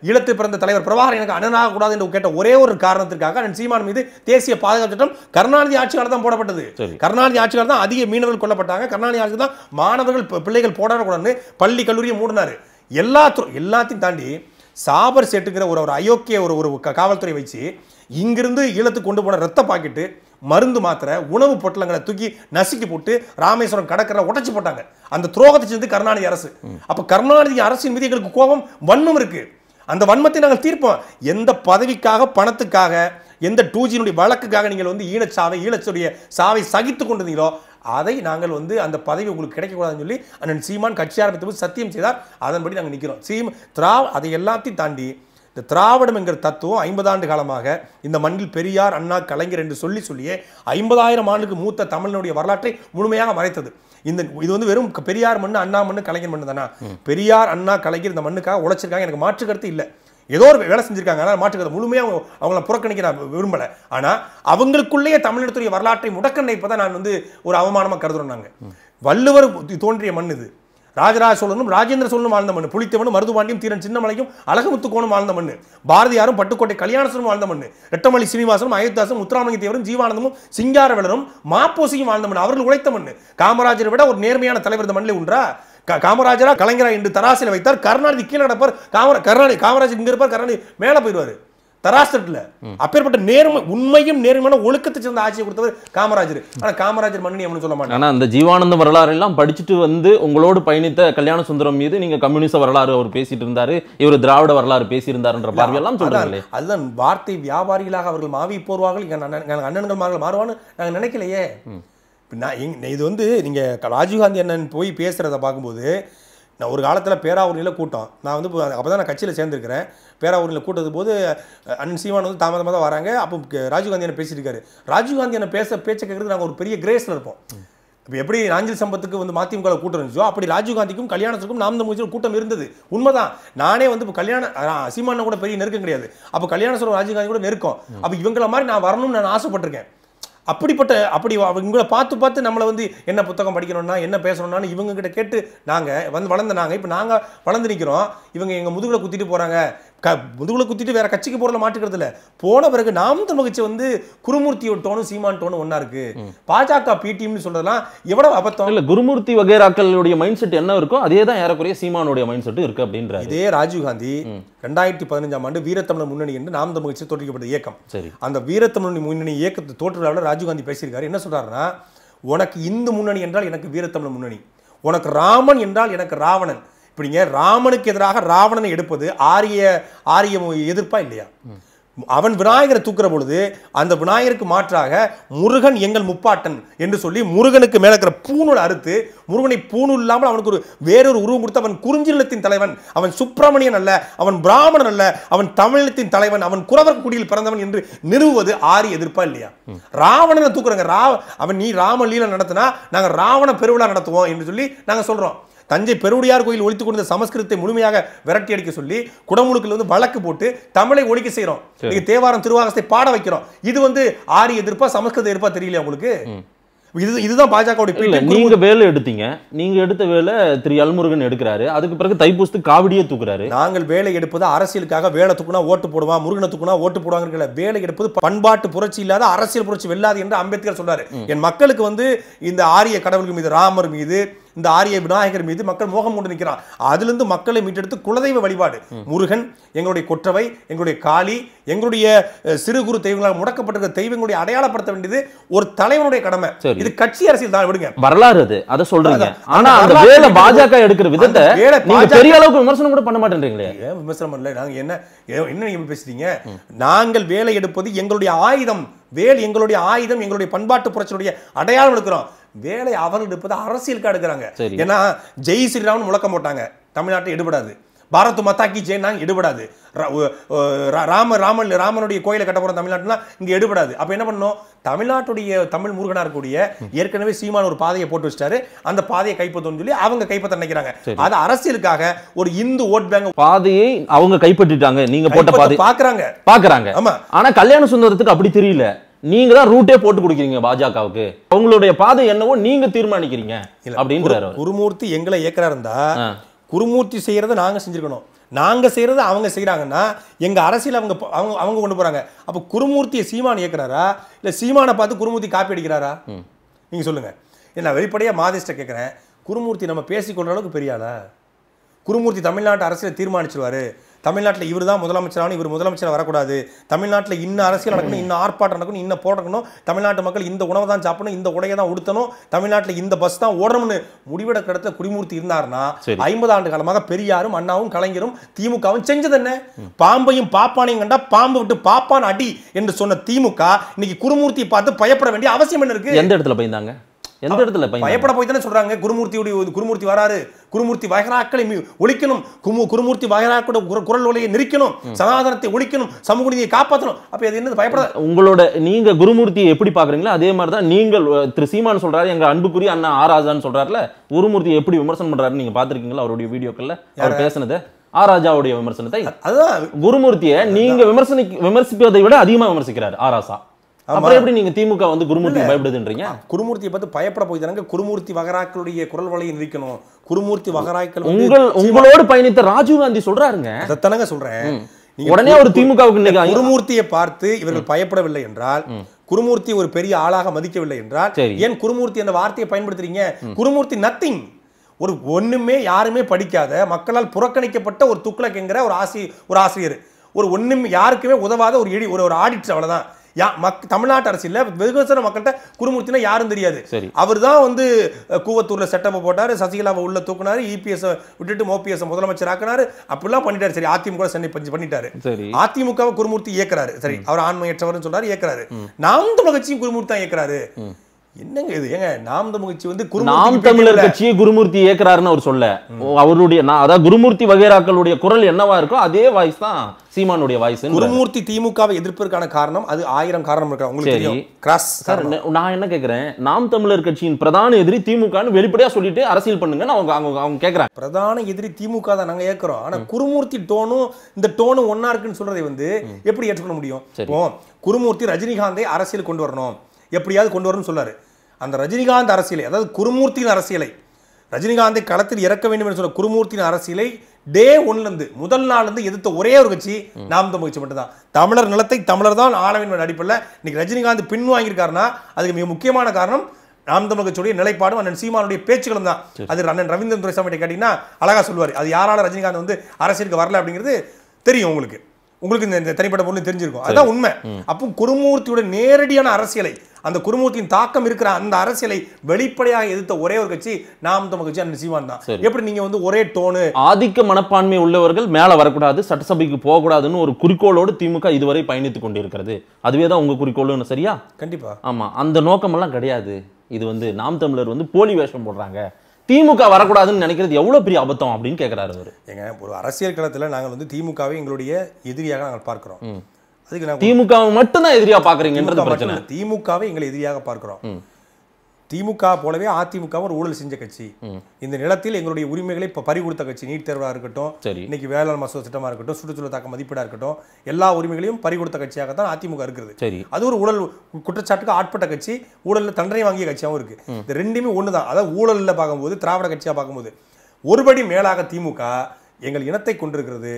ஈழத்தில் பிறந்த தலைவர் பிரபாகரன் எனக்கு அண்ணனாக கூடாது என்று கேட்ட ஒரே ஒரு காரணத்திற்காக சீமான் மீது தேசிய பாதுகாப்பு சட்டம் கருணாநிதி ஆட்சி காலம் தான் போடப்பட்டது. கருணாநிதி ஆட்சி காலம் தான் அதிக மீனவர்கள் கொல்லப்பட்டாங்க. கருணாநிதி ஆட்சி தான் மாணவர்கள் பிள்ளைகள் போடாடக்கூடாதுன்னு பள்ளி கல்லூரியை மூடினாரு. எல்லா துறை- எல்லாத்தையும் தாண்டி சாபர் சேட்டுங்கிற ஒரு ஒரு அயோக்கிய ஒரு ஒரு காவல்துறை வச்சு இங்கிருந்து ஈழத்துக்கு கொண்டு போன ரத்த பாக்கெட்டு மருந்து மாத்திரை உணவு பொட்டலங்களை தூக்கி நசுக்கி போட்டு ராமேஸ்வரம் கடற்கரை உடச்சி போட்டாங்க. அந்த துரோகத்தை செஞ்சது கருணாநிதி அரசு. அப்ப கருணாநிதி அரசின் மீது எங்களுக்கு கோபம் வன்மம் இருக்கு. அந்த வன்மத்தை நாங்கள் தீர்ப்போம். எந்த பதவிக்காக பணத்துக்காக எந்த டூஜினுடைய வழக்குக்காக நீங்கள் வந்து ஈழச்சாவை ஈழச்சுடைய சாவை சகித்து கொண்டிருந்தீங்களோ அதை நாங்கள் வந்து அந்த பதவி உங்களுக்கு கிடைக்கக்கூடாதுன்னு சொல்லி அண்ணன் சீமான் கட்சி ஆரம்பித்த போது சத்தியம் செய்தார். அதன்படி நாங்கள் நிற்கிறோம் சீம் திரா அதை எல்லாத்தையும் தாண்டி இந்த திராவிடம் என்கிற தத்துவம் ஐம்பது ஆண்டு காலமாக இந்த மண்ணில் பெரியார் அண்ணா கலைஞர் என்று சொல்லி சொல்லியே ஐம்பதாயிரம் ஆண்டுக்கு மூத்த தமிழனுடைய வரலாற்றை முழுமையாக மறைத்தது. இந்த இது வந்து வெறும் பெரியார் மண்ணு அண்ணா மண்ணு கலைஞர் மண்ணு தானா? பெரியார் அண்ணா கலைஞர் இந்த மண்ணுக்காக உழைச்சிருக்காங்க. எனக்கு மாற்று கருத்து இல்லை. ஏதோ ஒரு வேலை செஞ்சிருக்காங்க. ஆனால் மாற்று கருத்து முழுமையாக அவங்க அவங்கள புறக்கணிக்க நான் விரும்பலை. ஆனால் அவங்களுக்குள்ளேயே தமிழகத்துடைய வரலாற்றை முடக்கண்ணைப்பதான் நான் வந்து ஒரு அவமானமாக கருதுறோம் நாங்கள் வள்ளுவர் தோன்றிய மண் இது. ராஜராஜ சோழனும் ராஜேந்திர சோழனும் வாழ்ந்த மண்ணு. புலித்தேவனும் மருதுபாண்டியும் தீரன் சின்னமலையும் அழகுமுத்துக்கோனும் வாழ்ந்த மண்ணு. பாரதியாரும் பட்டுக்கோட்டை கல்யாணசுரம் வாழ்ந்த மண்ணு. ரெட்டமலை சீனிவாசனும் அயோத்தாசனும் முத்துராமலிங்க தேவரும் ஜீவானந்தமும் சிங்காரவேலரும் மாப்போசியும் வாழ்ந்த மண்ணு. அவர்கள் உழைத்த மண்ணு. காமராஜரை விட ஒரு நேர்மையான தலைவர் இந்த மண்ணில் உண்டா? காமராஜரா கலைஞரா என்று தராசில் வைத்தார். கருணாநிதி கீழே நடப்பார். காமரா கருணாநிதி காமராஜர் இங்கே இருப்பார். கருணாநிதி மேலே போயிடுவார். தராசட்டில் அப்பேற்பட்ட நேர்மை உண்மையும் நேர்மையான ஒழுக்கத்தை சேர்ந்த ஆட்சியை கொடுத்தவர் காமராஜர். ஆனா காமராஜர் மண்ணு எவனும் சொல்ல மாட்டான் ஆனா அந்த ஜீவானந்த வரலாறு எல்லாம் படிச்சுட்டு வந்து உங்களோடு பயணித்த கல்யாண சுந்தரம் மீது நீங்க கம்யூனிச வரலாறு அவர் பேசிட்டு இருந்தாரு இவர் திராவிட வரலாறு பேசியிருந்தாருன்ற பார்வையெல்லாம் சொல்றாங்களே அதுதான் வார்த்தை வியாபாரிகளாக அவர்கள் மாவி போர்வார்கள் எங்க அண்ணன் எங்க அண்ணன்கள் மார்கள் மாறுவான்னு நாங்க நினைக்கலையே. நான் இது வந்து நீங்க ராஜீவ்காந்தி அண்ணன் போய் பேசுறத பார்க்கும்போது நான் ஒரு காலத்தில் பேராவூரில் கூட்டம். நான் வந்து அப்போ தான் நான் கட்சியில் சேர்ந்துருக்கிறேன். பேராவூரில் கூட்டது போது அண்ணன் சீமான் வந்து தாமதமாக தான் வராங்க. அப்போ ராஜீவ்காந்தி அண்ணன் பேசியிருக்காரு? ராஜீவ்காந்தி அண்ணன் பேச பேச்சை கேட்கறது நாங்கள் ஒரு பெரிய கிரேஸில் இருப்போம். இப்போ எப்படி நாஞ்சில் சம்பத்துக்கு வந்து மதிமுக கூட்டம் இருந்துச்சோ அப்படி ராஜீவ்காந்திக்கும் கல்யாணத்துக்கும் நாம் தமிழ் கூட்டம் இருந்தது. உண்மைதான். நானே வந்து இப்போ கல்யாண சீமானை கூட பெரிய நெருக்கம் கிடையாது. அப்போ கல்யாண சொல்ற ராஜீவ்காந்தி கூட நெருக்கம். அப்போ இவங்கள மாதிரி நான் வரணும்னு நான் ஆசைப்பட்டிருக்கேன். அப்படிப்பட்ட அப்படி இவங்களை பார்த்து பார்த்து நம்மளை வந்து என்ன புத்தகம் படிக்கணும்னா என்ன பேசணும்னா இவங்க கிட்ட கேட்டு நாங்கள் வந்து வளர்ந்த நாங்கள் இப்போ நாங்கள் வளர்ந்து நிற்கிறோம் இவங்க எங்கள் முதுகில் குத்திட்டு போகிறாங்க க முதுகுல குத்திட்டு வேற கட்சிக்கு போகிறல மாட்டுக்கிறது இல்லை. போன பிறகு நாம் தமிழ்ச்சி வந்து குருமூர்த்தியோட டோனும் சீமான் டோனும் ஒன்றா இருக்கு. பாஜக பிடிஎம்னு சொல்றதெல்லாம் எவ்வளவு அபத்தம்? இல்ல குருமூர்த்தி வகைராக்களுடைய மைண்ட் செட் என்ன இருக்கோ அதே தான் ஏறக்குறைய சீமானுடைய மைண்ட் செட் இருக்கு அப்படின்றாரு. இதே ராஜீவ்காந்தி ரெண்டாயிரத்தி பதினஞ்சாம் ஆண்டு வீரத்தமிழர் முன்னணி என்று நாம் தமிழ் கட்சி தோற்றுவிக்கப்பட்ட இயக்கம். சரி. அந்த வீரத்தமிழ் முன்னணி இயக்கத்தை தோற்று விழாவில் ராஜீவ்காந்தி பேசியிருக்காரு. என்ன சொல்றாருன்னா உனக்கு இந்து முன்னணி என்றால் எனக்கு வீரத்தமிழ் முன்னணி. உனக்கு ராமன் என்றால் எனக்கு ராவணன். இப்படிங்க ராமனுக்கு எதிராக ராவணனை எடுப்பது ஆரிய ஆரிய எதிர்ப்பா இல்லையா? அவன் விநாயகரை தூக்குற பொழுது அந்த விநாயகருக்கு மாற்றாக முருகன் எங்கள் முப்பாட்டன் என்று சொல்லி முருகனுக்கு மேலே இருக்கிற பூணூல் அறுத்து முருகனை பூணூல் இல்லாமல் அவனுக்கு ஒரு வேறொரு உருவம் கொடுத்து அவன் குறிஞ்சிலத்தின் தலைவன் அவன் சுப்பிரமணியன் அல்ல அவன் பிராமணன் அல்ல அவன் தமிழத்தின் தலைவன் அவன் குறவர் குடியில் பிறந்தவன் என்று நிறுவுவது ஆரிய எதிர்ப்பா இல்லையா? ராவணனை தூக்குறாங்க ரா அவன் நீ ராம லீலை நடத்தினா நாங்கள் ராவண பெருவிழா நடத்துவோம் என்று சொல்லி நாங்கள் சொல்றோம். தஞ்சை பெருவுடையார் கோயில் ஒழித்துக் கொண்ட சமஸ்கிருதத்தை முழுமையாக விரட்டி அடிக்க சொல்லி குடமுழுக்கில் வந்து வழக்கு போட்டு தமிழை ஒழிக்க நீங்க தேவாரம் திருவாகத்தை பாட வைக்கிறோம். இது வந்து ஆரிய எதிர்ப்பா சமஸ்கிருத எதிர்ப்பா தெரியலையா உங்களுக்கு? இது இதுதான் பாஜகவுடைய. நீங்க வேலை எடுத்தீங்க. நீங்க எடுத்த வேலை திரு எல்முருகன் எடுக்கிறாரு. அதுக்கு பிறகு தைப்பூசத்துக்கு காவடியே தூக்குறாரு. நாங்கள் வேலை எடுப்பது அரசியலுக்காக வேலை தூக்குனா ஓட்டு போடுவான் முருகனை தூக்குனா ஓட்டு போடுவாங்க வேலை எடுப்பது பண்பாட்டு புரட்சி இல்லாத அரசியல் புரட்சி வெல்லாது என்று அம்பேத்கர் சொல்றாரு. என் மக்களுக்கு வந்து இந்த ஆரிய கடவுள்கள் மீது ராமர் மீது இந்த ஆரிய விநாயகர் மீது மக்கள் மோகம் கொண்டு நிற்கிறான் அதிலிருந்து மக்களை மீட்டெடுத்து குலதெய்வ வழிபாடு. முருகன் எங்களுடைய கொற்றவை எங்களுடைய காளி எங்களுடைய சிறு குறு தெய்வங்களால் முடக்கப்பட்டிருக்கிற தெய்வங்களுடைய அடையாளப்படுத்த வேண்டியது ஒரு தலைவனுடைய கடமை. இது கட்சி அரசியல் தான் விடுங்க. வரலாறு அது. அதை சொல்றீங்க. ஆனா அந்த வேலை பாஜக எடுக்கிற விதத்தை பெரிய அளவுக்கு விமர்சனம் கூட பண்ண மாட்டேன்றீங்களே. விமர்சனம் பண்ணல? நாங்க என்ன என்ன நீங்க பேசுறீங்க? நாங்கள் வேலை எடுப்பது எங்களுடைய ஆயுதம். வேல் எங்களுடைய ஆயுதம் எங்களுடைய பண்பாட்டு புரட்சியுடைய அடையாளம் எடுக்கிறோம். வேலை அவர்கள் எடுப்பது அரசியலுக்கு எடுக்கிறாங்க. ஏன்னா ஜெய் ஸ்ரீராம்னு முழக்கம் போட்டாங்க. தமிழ்நாட்டை எடுபடாது. பாரத் மத்தாக்கி ஜெய் நாங்க எடுபடாது. ராம ராமன் ராமனுடைய கோயிலை கட்ட போற தமிழ்நாட்டுனா இங்க எடுபடாது. அப்ப என்ன பண்ணணும்? தமிழ்நாட்டுடைய தமிழ் முருகனா இருக்கக்கூடிய ஏற்கனவே சீமான் ஒரு பாதையை போட்டு வச்சிட்டாரு. அந்த பாதையை கைப்பற்றணும்னு சொல்லி அவங்க கைப்பற்ற நினைக்கிறாங்க. அது அரசியலுக்காக ஒரு இந்து ஓட் பேங்க் பாதையை அவங்க கைப்பற்றிட்டாங்க. நீங்க போட்ட பாதை பாக்குறாங்க. பாக்குறாங்க. ஆமா. ஆனா கல்யாண சுந்தரத்துக்கு அப்படி தெரியல. நீங்க தான் ரூட்டே போட்டு கொடுக்குறீங்க பாஜகவுக்கு. அவங்களுடைய பாதை என்னவோ நீங்க தீர்மானிக்கிறீங்க அப்படின்றாரு. குரு- குருமூர்த்தி எங்களை இயக்கிறா இருந்தா. குருமூர்த்தி செய்யறதை நாங்க செஞ்சிருக்கணும். நாங்க செய்யறதை அவங்க செய்றாங்கன்னா எங்க அரசியல் அவங்க அவங்க அவங்க கொண்டு போறாங்க. அப்ப குருமூர்த்தியை சீமான் இயக்குறாரா இல்ல சீமானை பார்த்து குருமூர்த்தி காப்பி அடிக்கிறாரா? நீங்க சொல்லுங்க. நான் வெளிப்படையா மாதிஷ்ட கேட்கிறேன் குருமூர்த்தி நம்ம பேசிக்கொள்ற அளவுக்கு பெரிய ஆளா? குருமூர்த்தி தமிழ்நாட்டு அரசியலை தீர்மானிச்சிருவாரு. தமிழ்நாட்டில் இவர் தான் முதலமைச்சராகணும் இவர் முதலமைச்சர் வரக்கூடாது. தமிழ்நாட்டில் இன்ன அரசியல் நடக்கணும் இன்ன ஆர்ப்பாட்டம் நடக்கணும் இன்ன போடணும் தமிழ்நாட்டு மக்கள் இந்த உணவை தான் சாப்பிடணும் இந்த உடையை தான் உடுத்தணும். தமிழ்நாட்டில் இந்த பஸ் தான் ஓடணும்னு முடிவெடுக்க இடத்துல குடிமூர்த்தி இருந்தாருன்னா சரி. ஐம்பது ஆண்டு காலமாக பெரியாரும் அண்ணாவும் கலைஞரும் திமுகவும் செஞ்சது என்ன? பாம்பையும் பாப்பானையும் கண்டா பாம்பு விட்டு பாப்பான் அடி என்று சொன்ன திமுக இன்னைக்கு குருமூர்த்தியை பார்த்து பயப்பட வேண்டிய அவசியம் என்ன இருக்கு? எந்த இடத்துல பயந்தாங்க? எந்த இடத்துல பயப்பட போய் தானே சொல்றாங்க. குருமூர்த்தியுடைய குருமூர்த்தி வராரு. குருமூர்த்தி வயராக்களை மீ- ஒழிக்கணும். குருமூர்த்தி வயராக்களோட குர- குரல் ஒலையை நிற்கணும் சனாதனத்தை ஒழிக்கணும். சமூக நீதியை காப்பாற்றணும் அப்ப இது என்னது? பயப்பட உங்களோட நீங்க குருமூர்த்தியை எப்படி பாக்குறீங்களோ அதே மாதிரி தான் நீங்கள் திரு சீமான் சொல்றாரு எங்க அன்புக்குரிய அண்ணா ஆராஜான்னு சொல்றாருல குருமூர்த்தி எப்படி விமர்சனம் பண்றாருன்னு நீங்க பாத்திருக்கீங்களா அவருடைய வீடியோக்கள்ல? அவர் பேசுனது ஆராஜாவுடைய விமர்சனத்தை. அதுதான் குருமூர்த்தியை நீங்க விமர்சனி விமர்சிப்பதை விட அதிகமா விமர்சிக்கிறாரு ஆராசா. அப்புறம் எப்படி நீங்க திமுக வந்து குருமூர்த்தி பயப்படுதுன்றீங்க? குருமூர்த்தியை பார்த்து பயப்பட போய் தானங்க. குருமூர்த்தி வகராக்களுடைய குரல் வலையை நிற்கணும் குருமூர்த்தி வகராக்கள் உங்கள் உங்களோடு பயணித்த ராஜீவ் காந்தி சொல்றாருங்க. அதைத்தானங்க சொல்றேன். உடனே ஒரு திமுகவுக்கு குருமூர்த்தியை பார்த்து இவர்கள் பயப்படவில்லை என்றால் குருமூர்த்தி ஒரு பெரிய ஆளாக மதிக்கவில்லை என்றால். ஏன் குருமூர்த்தி என்ற வார்த்தையை பயன்படுத்துறீங்க? குருமூர்த்தி நத்திங் ஒரு ஒண்ணுமே யாருமே படிக்காத மக்களால் புறக்கணிக்கப்பட்ட ஒரு துக்ளக் என்கிற ஒரு ஆசி ஒரு ஆசிரியர். ஒரு ஒண்ணும் யாருக்குமே உதவாத ஒரு எடி ஒரு ஒரு ஆடிட்டர் அவ்வளவுதான். மக் தமிழ்நாட்டு அரசியல்ல வெகுஜன மக்கள்கிட்ட குருமூர்த்தினா யாரும் தெரியாது. அவர் தான் வந்து கூவத்தூர்ல செட்டப்பை போட்டாரு சசிகலாவை உள்ள தூக்குனாரு இபிஎஸ் விட்டுட்டு ஓபிஎஸ் முதலமைச்சர் ஆக்குனாரு அப்படிலாம் பண்ணிட்டாரு. சரி அதிமுக சென்னை பஞ்சு பண்ணிட்டாரு. அதிமுகவை குருமூர்த்தி இயக்குறாரு. சரி அவர் ஆண்மையற்றவர்னு சொல்றாரு இயக்குறாரு. நாம் தமிழ் கட்சியும் குருமூர்த்தி தான் இயக்குறாரு. என்னங்க இது? ஏங்க நாம் தமிழ் கட்சி வந்து நாம் தமிழர் கட்சியை குருமூர்த்தி ஏற்கிறாருன்னு அவர் சொல்ல. அவருடைய நான் அதாவது குருமூர்த்தி வகைராக்களுடைய குரல் என்னவா இருக்கோ அதே வாய்ஸ் தான் சீமானுடைய வாய்ஸ் குருமூர்த்தி திமுகவை எதிர்ப்பதற்கான காரணம் அது ஆயிரம் காரணம் இருக்கு உங்களுக்கு. தெரியும். கிராஸ் சார் நான் என்ன கேக்குறேன்? நாம் தமிழர் கட்சியின் பிரதான எதிரி திமுகன்னு வெளிப்படையா சொல்லிட்டு அரசியல் பண்ணுங்கன்னு அவங்க அவங்க அவங்க கேக்குறாங்க. பிரதான எதிரி திமுக தான் நாங்க ஏற்கிறோம் ஆனா குருமூர்த்தி டோனும் இந்த டோனும் ஒண்ணா இருக்குன்னு சொல்றதை வந்து எப்படி ஏற்றுக்கொள்ள முடியும். இப்போ குருமூர்த்தி ரஜினிகாந்தை அரசியல் கொண்டு வரணும். எப்படியாவது கொண்டு வரணும்னு சொல்லாரு அந்த ரஜினிகாந்த் அரசியலை அதாவது குருமூர்த்தியின் அரசியலை ரஜினிகாந்தை களத்தில் இறக்க வேண்டும் என்று சொல்ல குருமூர்த்தியின் அரசியலை டே ஒன்ல இருந்து முதல் நாள்ல இருந்து எதிர்த்த ஒரே ஒரு கட்சி நாம் தமிழ் கட்சி மட்டும்தான். தமிழர் நிலத்தை தமிழர் தான் ஆள வேண்டும் அடிப்படையில் இன்னைக்கு ரஜினிகாந்த் பின் வாங்கியிருக்காருன்னா அதுக்கு மிக முக்கியமான காரணம் நாம் தமிழ் கட்சியுடைய நிலைப்பாடும் அண்ணன் சீமானுடைய பேச்சுகளும் தான். அது அண்ணன் ரவீந்திரன் துரைசாமி கேட்டீங்கன்னா அழகா சொல்லுவார். அது யாரால ரஜினிகாந்த் வந்து அரசியலுக்கு வரல அப்படிங்கிறது தெரியும் உங்களுக்கு. உங்களுக்கு இந்த- இந்த தனிப்பட்ட பொருள் தெரிஞ்சிருக்கும். அதுதான் உண்மை. அப்போ குருமூர்த்தியோட நேரடியான அரசியலை அந்த குருமூர்த்தியின் தாக்கம் இருக்கிற அந்த அரசியலை வெளிப்படையாக எதிர்த்த ஒரே ஒரு கட்சி நாம் தமிழ் கட்சி அண்ணன் சீமான் தான். எப்படி நீங்க வந்து ஒரே டோனு? ஆதிக்க மனப்பான்மை உள்ளவர்கள் மேல வரக்கூடாது சட்டசபைக்கு போகக்கூடாதுன்னு ஒரு குறிக்கோளோடு திமுக இதுவரை பயணித்துக் கொண்டிருக்கிறது. அதுவே தான் உங்க குறிக்கோள்னு சரியா? கண்டிப்பா. ஆமா. அந்த நோக்கமெல்லாம் கிடையாது. இது வந்து நாம் தமிழர் வந்து போலி வேஷம் போடுறாங்க. திமுக வரக்கூடாதுன்னு நினைக்கிறது எவ்வளவு பெரிய அபத்தம் அப்படின்னு கேக்குறாரு அவரு. ஏங்க ஒரு அரசியல் களத்துல நாங்கள் வந்து திமுகவை எங்களுடைய எதிரியாக நாங்கள் பார்க்கிறோம். அதுக்கு நாங்கள் திமுக மட்டும்தான் எதிரியா பாக்குறீங்கன்றது திமுக பிரச்சனை. திமுகவை எங்களை எதிரியாக பார்க்கிறோம். திமுக போலவே அதிமுக ஒரு ஊழல் செஞ்ச கட்சி. இந்த நிலத்தில் எங்களுடைய உரிமைகளை இப்ப பறி கொடுத்த கட்சி நீட் தேர்வா இருக்கட்டும். இன்னைக்கு வேளாண் மசோதா திட்டமா இருக்கட்டும் சுற்றுச்சூழல் தாக்க மதிப்பீடா இருக்கட்டும் எல்லா உரிமைகளையும் பறி கொடுத்த கட்சியாக தான் அதிமுக இருக்கிறது. அது ஒரு ஊழல் குற்றச்சாட்டுக்கு ஆட்பட்ட கட்சி ஊழல்ல தண்டனை வாங்கிய கட்சியாகவும் இருக்கு. இந்த ரெண்டுமே ஒண்ணுதான். அதாவது ஊழல்ல பார்க்கும்போது திராவிட கட்சியா பார்க்கும்போது ஒருபடி மேலாக திமுக எங்கள் இனத்தை கொண்டிருக்கிறது.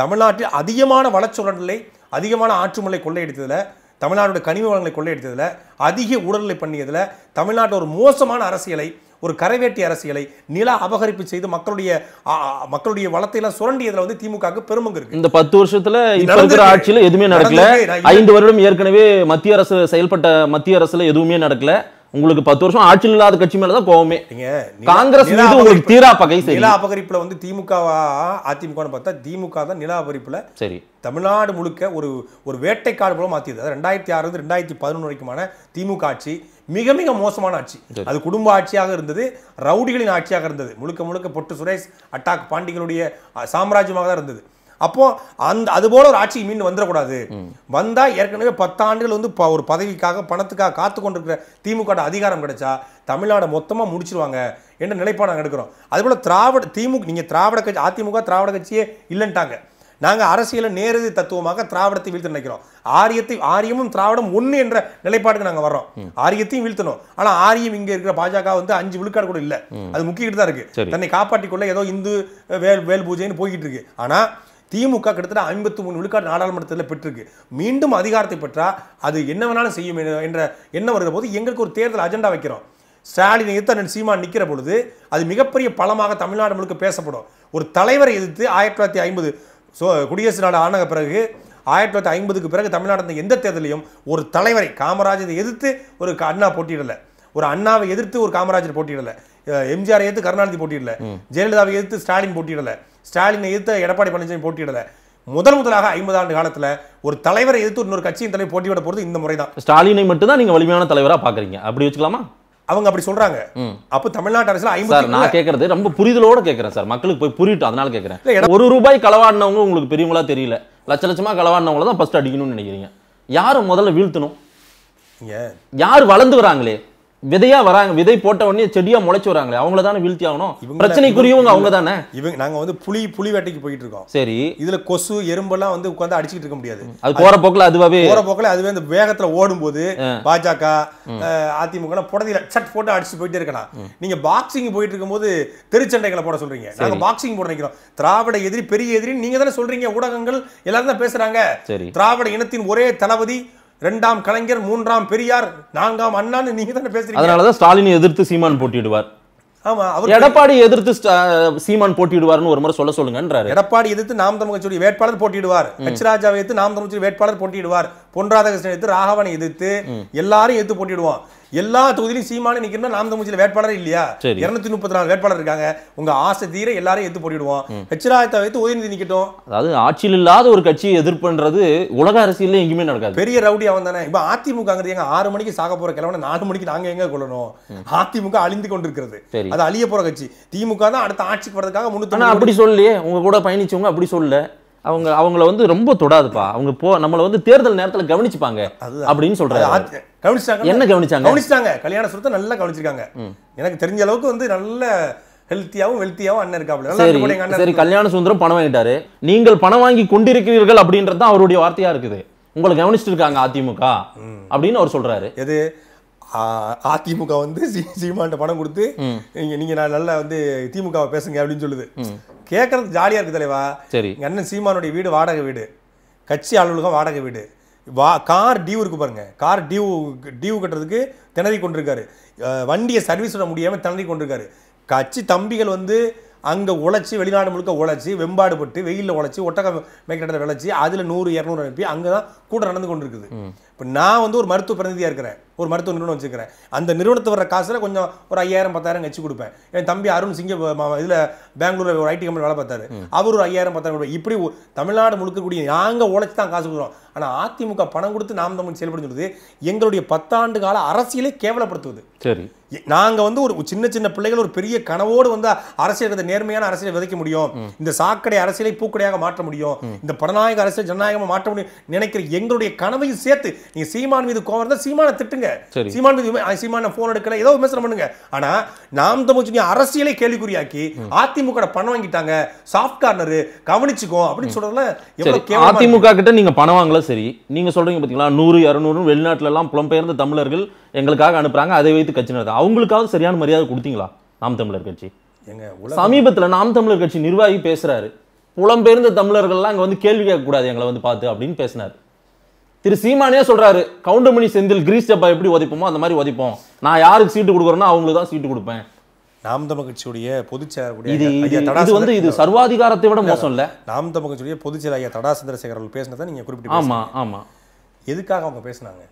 தமிழ்நாட்டில் அதிகமான வளச்சுரண்டலை அதிகமான ஆற்றுமலை கொள்ளையடித்ததுல தமிழ்நாட்டோட கனிம வளங்களை கொள்ளையடித்ததுல அதிக ஊழலை பண்ணியதுல தமிழ்நாட்டில் ஒரு மோசமான அரசியலை ஒரு கரைவேட்டி அரசியலை நில அபகரிப்பு செய்து மக்களுடைய மக்களுடைய வளத்தை எல்லாம் சுரண்டியதுல வந்து திமுகவுக்கு பெருமங்க இருக்கு. இந்த பத்து வருஷத்துல இப்ப இருக்கிற. ஆட்சியில எதுவுமே நடக்கல. ஐந்து வருடம் ஏற்கனவே மத்திய அரசு செயல்பட்ட மத்திய அரசுல எதுவுமே நடக்கல. உங்களுக்கு பத்து வருஷம் ஆட்சியில் இல்லாத கட்சி மேலதான் கோவமே. நீங்க நில- காங்கிரஸ் மீது உங்களுக்கு தீரா பகை சரி நில அபகரிப்புல வந்து திமுகவா அதிமுகன்னு பார்த்தா திமுக தான் நில அபகரிப்புல சரி. தமிழ்நாடு முழுக்க ஒரு ஒரு வேட்டைக்காடு போல மாத்தியது. அதாவது ரெண்டாயிரத்தி ஆறு இருந்து ரெண்டாயிரத்தி பதினொன்று வரைக்குமான திமுக ஆட்சி. மிக மிக மோசமான ஆட்சி. அது குடும்ப ஆட்சியாக இருந்தது ரவுடிகளின் ஆட்சியாக இருந்தது. முழுக்க முழுக்க பொட்டு சுரேஷ் அட்டாக் பாண்டிகளுடைய சாம்ராஜ்யமாக தான் இருந்தது. அப்போ அந்த அது போல ஒரு ஆட்சி மீண்டும் வந்துடக்கூடாது. வந்தா ஏற்கனவே பத்தாண்டுகள் வந்து ஒரு பதவிக்காக பணத்துக்காக காத்து கொண்டிருக்கிற திமுக அதிகாரம் கிடைச்சா தமிழ்நாடு மொத்தமா முடிச்சிருவாங்க என்ற நிலைப்பாடு நாங்கள் எடுக்கிறோம். அதுபோல திராவிட திமுக நீங்க திராவிட கட்சி அதிமுக திராவிட கட்சியே இல்லைன்ட்டாங்க. நாங்க அரசியல நேரடி தத்துவமாக திராவிடத்தை வீழ்த்த நினைக்கிறோம். ஆரியத்தை ஆரியமும் திராவிடம் ஒண்ணு என்ற நிலைப்பாட்டுக்கு நாங்க வர்றோம். ஆரியத்தையும் வீழ்த்தணும். ஆனா ஆரியம் இங்க இருக்கிற பாஜக வந்து அஞ்சு விழுக்காடு கூட இல்ல. அது முக்கிக்கிட்டு தான் இருக்கு. தன்னை காப்பாற்றிக் கொள்ள ஏதோ இந்து வேல் வேல் பூஜைன்னு போய்கிட்டு இருக்கு. ஆனா திமுக கிட்டத்தட்ட ஐம்பத்தி மூணு விழுக்காடு நாடாளுமன்றத்தில் பெற்றிருக்கு. மீண்டும் அதிகாரத்தை பெற்றா அது என்ன வேணாலும் செய்யும் என்ற- எண்ணம் வருகிற போது எங்களுக்கு ஒரு தேர்தல் அஜெண்டா வைக்கிறோம். ஸ்டாலினை எதிர்த்து அண்ணன் சீமான் நிற்கிற பொழுது அது மிகப்பெரிய பலமாக தமிழ்நாடு முழுக்க பேசப்படும். ஒரு தலைவரை எதிர்த்து ஆயிரத்தி தொள்ளாயிரத்தி ஐம்பது ஸோ குடியரசு நாடு ஆன பிறகு ஆயிரத்தி தொள்ளாயிரத்தி ஐம்பதுக்கு பிறகு தமிழ்நாடு எந்த தேர்தலையும் ஒரு தலைவரை காமராஜரை எதிர்த்து ஒரு அண்ணா போட்டியிடல. ஒரு அண்ணாவை எதிர்த்து ஒரு காமராஜர் போட்டியிடல. எம்ஜிஆரை எதிர்த்து கருணாநிதி போட்டியிடல. ஜெயலலிதாவை எதிர்த்து ஸ்டாலின் போட்டியிடல. ஸ்டாலினை எதிர்த்து எடப்பாடி பழனிசாமி போட்டியிடல. முதல் முதலாக ஐம்பது ஆண்டு காலத்துல ஒரு தலைவரை எதிர்த்து இன்னொரு கட்சியின் தலைவர் போட்டியிட போறது இந்த முறை தான் ஸ்டாலினை மட்டும் தான் நீங்க வலிமையான தலைவரா பாக்குறீங்க. அப்படி வச்சுக்கலாமா? அவங்க அப்படி சொல்றாங்க. அப்ப தமிழ்நாட்டு அரசுல சார் ஐம்பது நான் கேக்குறது ரொம்ப புரிதலோட கேக்குறேன் சார். மக்களுக்கு போய் புரியட்டும் அதனால எடப்~ ஒரு ரூபாய் களவாடினவங்க உங்களுக்கு பெரியவங்களா தெரியல. லட்ச லட்சமா களவாடினவங்கள தான் ஃபர்ஸ்ட் அடிக்கணும்னு நினைக்கிறீங்க. யாரை முதல்ல வீழ்த்தணும்? யார் வளர்ந்து வராங்களே? விதையா வராங்க விதை போட்ட உடனே செடியா முளைச்சு வராங்களே அவங்கள தானே வீழ்த்தி ஆகணும்? பிரச்சனைக்குரியவங்க அவங்க தானே? இவங்க நாங்க வந்து புலி புலி வேட்டைக்கு போயிட்டு இருக்கோம். சரி. இதுல கொசு எறும்பெல்லாம் வந்து உட்கார்ந்து அடிச்சுக்கிட்டு இருக்க முடியாது. அது போற போக்குல அதுவாவே போற போக்குல அதுவே அந்த வேகத்துல ஓடும்போது பாஜக அஹ், அதிமுக புடதியில சட் போட்டு அடிச்சு போயிட்டே இருக்கலாம். நீங்க பாக்ஸிங் போயிட்டு இருக்கும்போது தெருச்சண்டைகளை போட சொல்றீங்க. நாங்க பாக்ஸிங் போட நினைக்கிறோம். திராவிட எதிரி பெரிய எதிரி நீங்க தானே சொல்றீங்க. ஊடகங்கள் எல்லாரும் தான் பேசுறாங்க. திராவிட இனத்தின் ஒரே தளபதி இரண்டாம் கலைஞர் மூன்றாம் பெரியார் நான்காம் அண்ணான்னு நீங்க தானே பேசுறீங்க. அதனாலதான் ஸ்டாலினை எதிர்த்து சீமான் போட்டியிடுவார். ஆமா அவர் எடப்பாடி எதிர்த்து சீமான் போட்டியிடுவார்னு ஒரு முறை சொல்ல சொல்லுங்கன்றாரு. எடப்பாடி எதிர்த்து நாம் தமிழ் கட்சியுடைய வேட்பாளர் போட்டியிடுவார். ஹெச் ராஜாவை எதிர்த்து நாம் தமிழ் கட்சி வேட்பாளர் போட்டியிடுவார். பொன் ராதாகிருஷ்ணன் எதிர்த்து ராகவனை எதிர்த்து எல்லாரும் எதிர்த்து போட்டியிடுவோம். எல்லா தொகுதியிலும் சீமானு நிக்கிறோம் நாம் தமிழ் கட்சியில வேட்பாளர் இல்லையா. இருநூத்தி முப்பத்தி நாலு வேட்பாளர் இருக்காங்க. உங்க ஆசை தீர எல்லாரும் எதிர்த்து போட்டிடுவோம். ஹெச் ராஜா வைத்து உதயநிதி நிக்கட்டும். அதாவது ஆட்சியில் இல்லாத ஒரு கட்சியை எதிர்ப்புன்றது உலக அரசியல்ல எங்கேயுமே நடக்காது. பெரிய ரவுடி அவன் தானே. இப்ப அதிமுகங்கிறது எங்க ஆறு மணிக்கு சாக போற கிழவன நாலு மணிக்கு நாங்க எங்க கொள்ளணும்? அதிமுக அழிந்து கொண்டிருக்கிறது. அது அழிய போற கட்சி. திமுக தான் அடுத்த ஆட்சிக்கு வரதுக்காக முன்னூத்தி அப்படி சொல்லலையே. உங்க கூட பயணிச்சவங்க அப்படி சொல்லல. அவங்க அவங்கள வந்து ரொம்ப தொடாதுப்பா. அவங்க போ நம்மள வந்து தேர்தல் நேரத்துல கவனிச்சுப்பாங்க. அப்படின்னு சொல்றாரு கவனிச்சாங்க என்ன கவனிச்சாங்க? கவனிச்சிட்டாங்க. கல்யாண சுரத்தை நல்லா கவனிச்சிருக்காங்க. எனக்கு தெரிஞ்ச அளவுக்கு வந்து நல்ல ஹெல்த்தியாவும் வெல்த்தியாவும் அண்ணன் இருக்காப்ல. நல்லா சரி இருக்கு சரி கல்யாண சுந்தரம் பணம் வாங்கிட்டாரு. நீங்கள் பணம் வாங்கி கொண்டிருக்கிறீர்கள் அப்படின்றது தான் அவருடைய வார்த்தையா இருக்குது. உங்களை கவனிச்சிட்டு இருக்காங்க அதிமுக அப்படின்னு அவர் சொல்றாரு. எது? அதிமுக வந்து சீமான்ட்ட பணம் கொடுத்து நீங்க நீங்க நான் நல்லா வந்து திமுகவை பேசுங்க அப்படின்னு சொல்லுது. கேட்கறதுக்கு ஜாலியா இருக்கு தலைவா. சரி. எங்க அண்ணன் சீமானுடைய வீடு வாடகை வீடு. கட்சி அலுவலகம் வாடகை வீடு. வா கார் டியூ இருக்கு பாருங்க. கார் டியூ டியூ கட்டுறதுக்கு திணறி கொண்டிருக்காரு. வண்டியை சர்வீஸ் விட முடியாம திணறி கொண்டிருக்காரு. கட்சி தம்பிகள் வந்து அங்க உழைச்சி வெளிநாடு முழுக்க உழைச்சி வெம்பாடுபட்டு வெயில்ல உழைச்சி ஒட்டக மேய்க்கிட்ட விளைச்சி அதுல நூறு இரநூறு அனுப்பி அங்கதான் கூட நடந்து கொண்டிருக்குது. இப்போ நான் வந்து ஒரு மருத்துவ பிரதிநிதியா இருக்கிறேன். ஒரு மருத்துவ நிறுவனம் வச்சிருக்கிறேன். அந்த நிறுவனத்தை வர காசுல கொஞ்சம் ஒரு ஐயாயிரம் பத்தாயிரம் வச்சு கொடுப்பேன். என் தம்பி அருண் சிங்க இதுல பெங்களூர்ல ஒரு ஐடி கம்பெனி வேலை பார்த்தாரு. அவர் ஒரு ஐயாயிரம் பத்தாயிரம் கொடுப்பார். இப்படி தமிழ்நாடு முழுக்க கூடிய நாங்க உழைச்சி தான் காசு கொடுக்குறோம். ஆனா அதிமுக பணம் கொடுத்து நாம் தமிழ் செயல்பட சொல்லுது எங்களுடைய பத்தாண்டு கால அரசியலை கேவலப்படுத்துவது. சரி. எ- நாங்க வந்து ஒரு சின்ன சின்ன பிள்ளைகள் ஒரு பெரிய கனவோடு வந்து அரசியல் நேர்மையான அரசியலை விதைக்க முடியும். இந்த சாக்கடை அரசியலை பூக்கடையாக மாற்ற முடியும். இந்த படநாயக அரசியல் ஜனநாயகமா மாற்ற முடியும். நினைக்கிற எங்களுடைய கனவையும் சேர்த்து நீங்க சீமான் மீது கோவம் இருந்தா சீமானை திட்டுங்க. சீமான் மீது சீமான போன் எடுக்கல ஏதோ விமர்சனம் பண்ணுங்க. ஆனா நாம் தமிழ் அரசியலை கேள்விக்குறியாக்கி அதிமுக பணம் வாங்கிட்டாங்க. சாஃப்ட் கார்னர் கவனிச்சுக்கோ அப்படின்னு சொல்றதுல. அதிமுக கிட்ட நீங்க பணம் வாங்கல சரி. நீங்க சொல்றீங்க பாத்தீங்களா? நூறு இரநூறு வெளிநாட்டுல எல்லாம் புலம்பெயர்ந்த தமிழர்கள் எங்களுக்காக அனுப்புறாங்க அதை வைத்து கட்சி நடத்த அவங்களுக்காவது சரியான மரியாதை கொடுத்தீங்களா நாம் தமிழர் கட்சி? எங்க சமீபத்துல நாம் தமிழர் கட்சி நிர்வாகி பேசுறாரு. புலம்பெயர்ந்த தமிழர்கள்லாம் அங்க வந்து கேள்வி கேட்க கூடாது எங்களை வந்து பார்த்து அப்படின்னு பேசினாரு. திரு சீமானே சொல்றாரு கவுண்டமணி செந்தில் கிரீஸ் டப்பா எப்படி உதைப்போமோ அந்த மாதிரி உதைப்போம். நான் யாருக்கு சீட்டு கொடுக்குறேனோ அவங்களுக்கு தான் சீட்டு கொடுப்பேன். நாம் தமிழ் கட்சியுடைய பொதுச் செயலாளருடைய இது வந்து இது சர்வாதிகாரத்தை விட மோசம் இல்ல? நாம் தமிழ் கட்சியுடைய பொதுச் செயலாளர் ஐயா தடா சந்திரசேகர் அவர்கள் பேசினதை நீங்க குறிப்பிட்டு ஆமா ஆமா. எதுக்காக அவங்க பேசுனாங்க?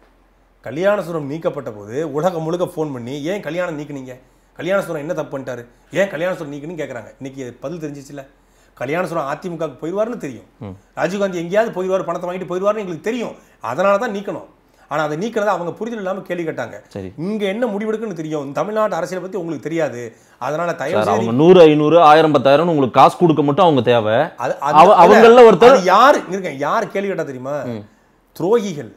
கல்யாண சுரம் நீக்கப்பட்ட போது உலகம் முழுக்க ஃபோன் பண்ணி ஏன் கல்யாணம் நீக்குனீங்க? கல்யாண சுரம் என்ன தப்பு பண்ணிட்டாரு? ஏன் கல்யாண சுரம் நீக்குன்னு கேட்குறாங்க இன்னைக்கு பதில் தெரிஞ்சிச்சுல. கல்யாண சுரம் அதிமுக போயிடுவார்னு தெரியும். ராஜீவ்காந்தி எங்கேயாவது போயிடுவார் பணத்தை வாங்கிட்டு போயிடுவார்னு எங்களுக்கு தெரியும். அதனால தான் நீக்கணும். ஆனா அதை நீக்கிறத அவங்க புரிதல் இல்லாம கேள்வி கேட்டாங்க. இங்க என்ன முடிவெடுக்குன்னு தெரியும்? தமிழ்நாட்டு அரசியலை பத்தி உங்களுக்கு தெரியாது. அதனால செய்து அவங்க நூறு ஐநூறு ஆயிரம் பத்தாயிரம் உங்களுக்கு காசு கொடுக்க மட்டும் அவங்க தேவை. அது- அவ- அது- அவங்கள ஒருத்தர் யாரு? இருக்க யார் கேள்வி கேட்டா தெரியுமா? துரோகிகள்.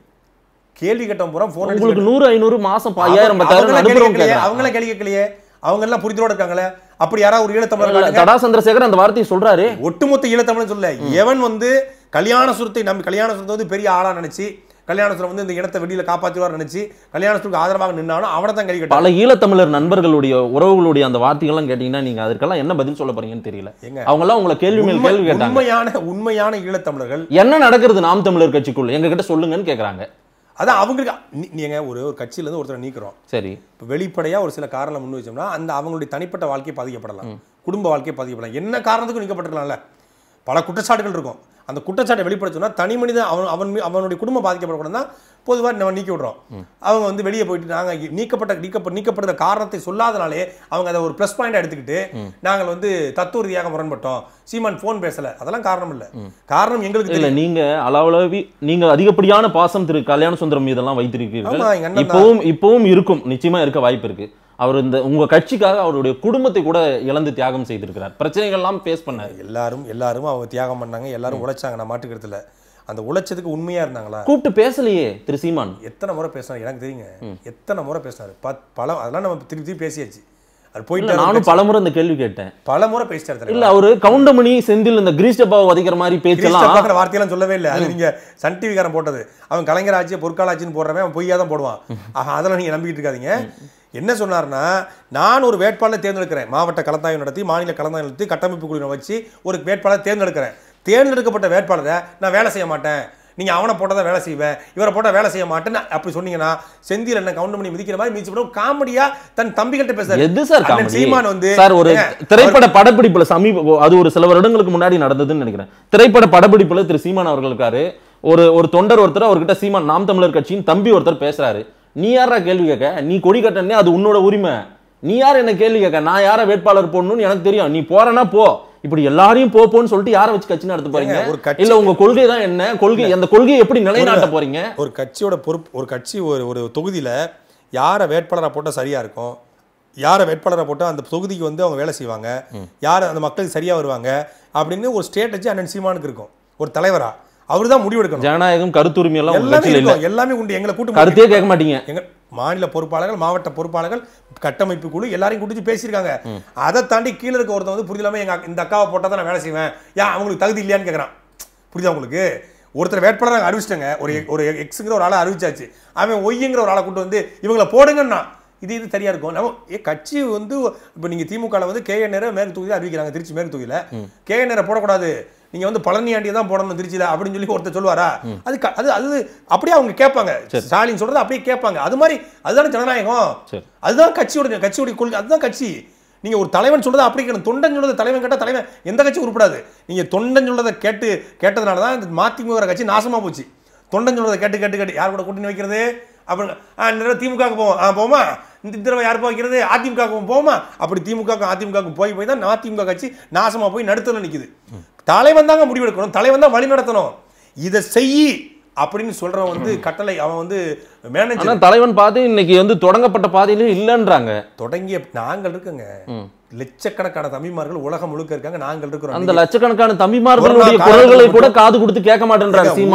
கேள்வி கேட்டோம் பூரா போன் உங்களுக்கு நூறு ஐநூறு மாசம் ஐயாயிரம் பத்தாயிரம். அவங்கள கேள்வி கேட்கலையே. அவங்க எல்லாம் புரிதலோட இருக்காங்களே. அப்படி யாராவது ஒரு ஈழத்தமிழர் தடா சந்திரசேகர் அந்த வார்த்தையை சொல்றாரு. ஒட்டுமொத்த ஈழத்தமிழன் சொல்ல எவன் வந்து கல்யாண சுரத்தை நம்ம கல்யாண சுரத்தை வந்து பெரிய ஆளா நினைச்சு கல்யாண சுரம் வந்து இந்த இனத்தை வெளியில காப்பாற்றுவார் நினைச்சு கல்யாண சுரத்துக்கு ஆதரவாக நின்னாலும் அவனை தான் கேள்வி கேட்டான். பல ஈழத்தமிழர் நண்பர்களுடைய உறவுகளுடைய அந்த வார்த்தைகள்லாம் கேட்டீங்கன்னா நீங்க அதற்கெல்லாம் என்ன பதில் சொல்ல போறீங்கன்னு தெரியல. அவங்க எல்லாம் உங்களை கேள்வி மேல் கேள்வி கேட்டாங்க. உண்மையான உண்மையான ஈழத்தமிழர்கள் என்ன நடக்கிறது நாம் தமிழர் கட்சிக்குள்ள? எங்க கிட்ட சொல்லுங்கன்னு கேக்குறாங்க. அதான் அவங்களுக்கு நீ- நீங்க ஒரு ஒரு கட்சியில இருந்து ஒருத்தரை நீக்கிறோம். சரி. இப்போ வெளிப்படையா ஒரு சில காரணம் முன் வச்சோம்னா அந்த அவங்களுடைய தனிப்பட்ட வாழ்க்கை பாதிக்கப்படலாம். குடும்ப வாழ்க்கை பாதிக்கப்படலாம். என்ன காரணத்துக்கும் நீக்கப்பட்டிருக்கலாம்ல? பல குற்றச்சாட்டுகள் இருக்கும். அந்த குற்றச்சாட்டை வெளிப்படுத்தணும்னா தனி மனிதன் அவன் அவன் அவனுடைய குடும்பம் பாதிக்கப்படக்கூடாது தான் பொதுவாக நம்ம நீக்கி விடுறோம் அவங்க வந்து வெளியே போயிட்டு நாங்கள் நீக்கப்பட்ட நீக்கப்ப நீக்கப்படுற காரணத்தை சொல்லாதனாலே அவங்க அதை ஒரு ப்ளஸ் பாயிண்டாக எடுத்துக்கிட்டு நாங்கள் வந்து தத்துவ ரீதியாக முரண்பட்டோம். சீமான் ஃபோன் பேசல. அதெல்லாம் காரணம் இல்லை. காரணம் எங்களுக்கு இல்ல தெரியும் நீங்க அளவளவி நீங்க அதிகப்படியான பாசம் திரு கல்யாண சுந்தரம் மீதெல்லாம் தான். இப்பவும் இப்பவும் இருக்கும். நிச்சயமா இருக்க வாய்ப்பு இருக்கு. அவர் இந்த உங்க கட்சிக்காக அவருடைய குடும்பத்தை கூட இழந்து தியாகம் செய்திருக்கிறார். பிரச்சனைகள் எல்லாம் ஃபேஸ் பண்ணாரு. எல்லாரும் எல்லாரும் அவங்க தியாகம் பண்ணாங்க எல்லாரும் உழைச்சாங்க நான் மாட்டுக்கிறதுல அந்த உழைச்சதுக்கு உண்மையா இருந்தாங்களா? கூப்பிட்டு பேசலையே திரு சீமான். எத்தனை முறை பேசினாரு? எனக்கு தெரியுங்க. எத்தனை முறை பேசினாரு? பத் பல அதெல்லாம் நம்ம திருப்பி திருப்பி பேசியாச்சு. அது போயிட்டு நானும் பலமுறை இந்த கேள்வி கேட்டேன். பல முறை பேசிட்டாரு இல்ல அவரு கவுண்டமணி செந்தில் இந்த கிரீஷ் டப்பாவை உதைக்கிற மாதிரி பேச்செல்லாம் வார்த்தையெல்லாம் சொல்லவே இல்லை. அது நீங்க சன் டிவிக்காரன் போட்டது. அவன் கலைஞர் ஆட்சி பொற்கால ஆட்சின்னு போடுறவன் அவன் பொய்யா தான் போடுவான் ஆஹா அதெல்லாம் நீங்க நம்பிக்கிட்டு இருக்காதீங்க. என்ன சொன்னார்னா நான் ஒரு வேட்பாளரை தேர்ந்தெடுக்கிறேன். மாவட்ட கலந்தாய்வு நடத்தி மாநில கலந்தாய்வு நடத்தி கட்டமைப்பு குழுவினை வச்சு ஒரு வேட்பாளரை தேர்ந்தெடுக்கிறேன். தேர்ந்தெடுக்கப்பட்ட வேட்பாளரை நான் வேலை செய்ய மாட்டேன். நீங்க அவனை போட்டால் தான் வேலை செய்வேன். இவரை போட்டால் வேலை செய்ய மாட்டேன்னு அப்படி சொன்னீங்கன்னா செந்தில் என்ன கவுண்ட் பண்ணி மிதிக்கிற மாதிரி மிதிச்சு விடும். காமெடியா தன் தம்பிகிட்ட பேசுறாரு. எது சார் சீமான் வந்து சார் ஒரு திரைப்பட படப்பிடிப்புல சமீப அது ஒரு சில வருடங்களுக்கு முன்னாடி நடந்ததுன்னு நினைக்கிறேன். திரைப்பட படப்பிடிப்புல திரு சீமான் அவர்கள் இருக்காரு. ஒரு ஒரு தொண்டர் ஒருத்தர் அவர்கிட்ட சீமான் நாம் தமிழர் கட்சியின் தம்பி ஒருத்தர் பேசுறாரு. நீ யாரா கேள்வி கேட்க? நீ கொடி கட்டனே அது உன்னோட உரிமை. நீ யார் என்ன கேள்வி கேட்க? நான் யார வேட்பாளர் போடணும்னு எனக்கு தெரியும். நீ போறனா போ. இப்படி எல்லாரையும் போ போன்னு சொல்லிட்டு யாரை வச்சு கட்சி நடத்த போறீங்க? ஏங்க, ஒரு கட்சி- இல்ல உங்க கொள்கை தான் என்ன? கொள்கை அந்த கொள்கையை எப்படி நிலைநாட்ட போறீங்க? ஒரு கட்சியோட பொறுப்பு ஒரு கட்சி ஒரு ஒரு தொகுதியில் யாரை வேட்பாளராக போட்டால் சரியாக இருக்கும்? யாரை வேட்பாளராக போட்டால் அந்த தொகுதிக்கு வந்து அவங்க வேலை செய்வாங்க? யார் அந்த மக்களுக்கு சரியாக வருவாங்க? அப்படின்னு ஒரு ஸ்ட்ராட்டஜி அண்ணன் சீமானுக்கு இருக்கும். ஒரு தலைவரா. அவர் தான் முடிவெடுக்கணும். ஜனநாயகம் கருத்துரிமை எல்லாம் எல்லாமே இல்ல. எல்லாமே உண்டு. எங்களை கூட்டு கருத்தே கேட்க மாட்டீங்க. எங்க மாநில பொறுப்பாளர்கள் மாவட்ட பொறுப்பாளர்கள் கட்டமைப்பு குழு எல்லாரையும் கூட்டிச்சு பேசியிருக்காங்க. அதை தாண்டி கீழே இருக்க ஒருத்தன் வந்து புரிதலாம எங்க இந்த அக்காவை போட்டால் தான் நான் வேலை செய்வேன். ஏன் அவங்களுக்கு தகுதி இல்லையான்னு கேட்குறான் புரியுதா உங்களுக்கு? ஒருத்தர் வேட்பாளர் நாங்கள் அறிவிச்சிட்டேங்க. ஒரு ஒரு எக்ஸுங்கிற ஒரு ஆளை அறிவிச்சாச்சு. அவன் ஒய்யுங்கிற ஒரு ஆளை கூட்டு வந்து இவங்களை போடுங்கன்னா இது இது சரியா இருக்கும். நம்ம ஏ கட்சி வந்து இப்போ நீங்க திமுக வந்து கே என் மேற்கு தொகுதியில் அறிவிக்கிறாங்க. திருச்சி மேற்கு தொகுதியில். கே என் போடக்கூடாது. நீங்க வந்து பழனி ஆண்டியை தான் போடணும் திருச்சியில அப்படின்னு சொல்லி ஒருத்தர் சொல்லுவாரா? அது அது அது அப்படியே அவங்க கேட்பாங்க. ஸ்டாலின் சொல்றது அப்படியே கேட்பாங்க. அது மாதிரி அதுதானே ஜனநாயகம். அதுதான் கட்சியோட கட்சியோட கொள்கை அதுதான் கட்சி. நீங்க ஒரு தலைவன் சொல்றதை அப்படி கேட்கணும். தொண்டன் சொல்றதை தலைவன் கேட்டா தலைவன் எந்த கட்சி உருப்படாது. நீங்க தொண்டன் சொல்றதை கேட்டு கேட்டதுனால தான் இந்த மதிமுக கட்சி நாசமா போச்சு. தொண்டன் சொல்றதை கேட்டு கேட்டு கேட்டு யார் கூட கூட்டணி வைக்கிறது? அப்புறம் ஆ இந்த தடவை திமுக போவோம். ஆ போமா இந்த தடவை யார் வைக்கிறது? அதிமுக போவோமா? அப்படி திமுக அதிமுக போய் போய் தான் அதிமுக கட்சி நாசமா போய் நடுத்தல நிக்குது. தலைவன் தாங்க முடிவெடுக்கணும் தலைவன் தான் வழி நடத்தணும். இதை செய் அப்படின்னு சொல்றவன் வந்து கட்டளை அவன் வந்து மேனேஜர் தலைவன் பாதை இன்னைக்கு வந்து தொடங்கப்பட்ட பாதையிலே இல்லைன்றாங்க. தொடங்கிய நாங்கள் இருக்குங்க. லட்சக்கணக்கான தம்பிமார்கள் உலகம் முழுக்க இருக்காங்க. நாங்கள் இருக்கிறோம். அந்த லட்சக்கணக்கான தம்பிமார்களுடைய குரல்களை கூட காது கொடுத்து கேட்க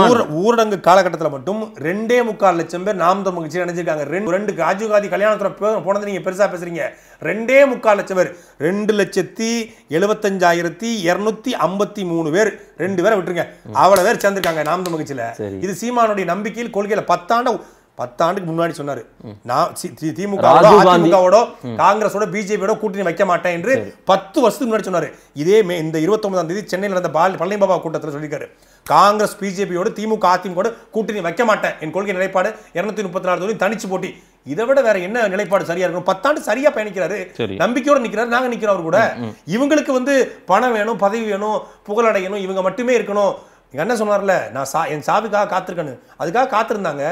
ஊர- ஊரடங்கு காலகட்டத்துல மட்டும் ரெண்டே முக்கால் லட்சம் பேர் நாம் தமிழ் கட்சி நினைச்சிருக்காங்க ரெண்டு ரெண்டு ராஜீவ் காந்தி கல்யாணத்துல போனது நீங்க பெருசா பேசுறீங்க. ரெண்டே முக்கால் லட்சம் பேர். ரெண்டு லட்சத்தி எழுபத்தஞ்சாயிரத்தி இருநூத்தி ஐம்பத்தி மூணு பேர். ரெண்டு பேரை விட்டுருங்க. அவ்வளவு பேர் சேர்ந்திருக்காங்க. நாம் சரி. இது சீமானுடைய நம்பிக்கையில் கொள்கையில பத்தாண்டு பத்தாண்டுக்கு முன்னாடி சொன்னாரு. நான் திமுக. அதிமுகவோட காங்கிரஸோட பிஜேபியோட கூட்டணி வைக்க மாட்டேன் என்று பத்து வருஷத்துக்கு முன்னாடி சொன்னாரு. இதே இந்த இருபத்தொன்பதாம் தேதி சென்னையில் நடந்த பால் பழனி பாபா கூட்டத்தில் சொல்லியிருக்காரு. காங்கிரஸ் பிஜேபியோட திமுக அதிமுக கூட்டணி வைக்க மாட்டேன். என் கொள்கை நிலைப்பாடு இருநூத்தி முப்பத்தி நாலு தொகுதி தனிச்சு போட்டி. இதை விட வேற என்ன நிலைப்பாடு சரியா இருக்கும் பத்தாண்டு சரியா பயணிக்கிறாரு. நம்பிக்கையோட நிக்கிறாரு. நாங்க நிக்கிறோம் அவர் கூட இவங்களுக்கு வந்து பணம் வேணும் பதவி வேணும் புகழடையணும் இவங்க மட்டுமே இருக்கணும். அண்ணன் சொன்னார்ல நான் சா என் சாவுக்காக காத்திருக்கேன்னு. அதுக்காக காத்திருந்தாங்க.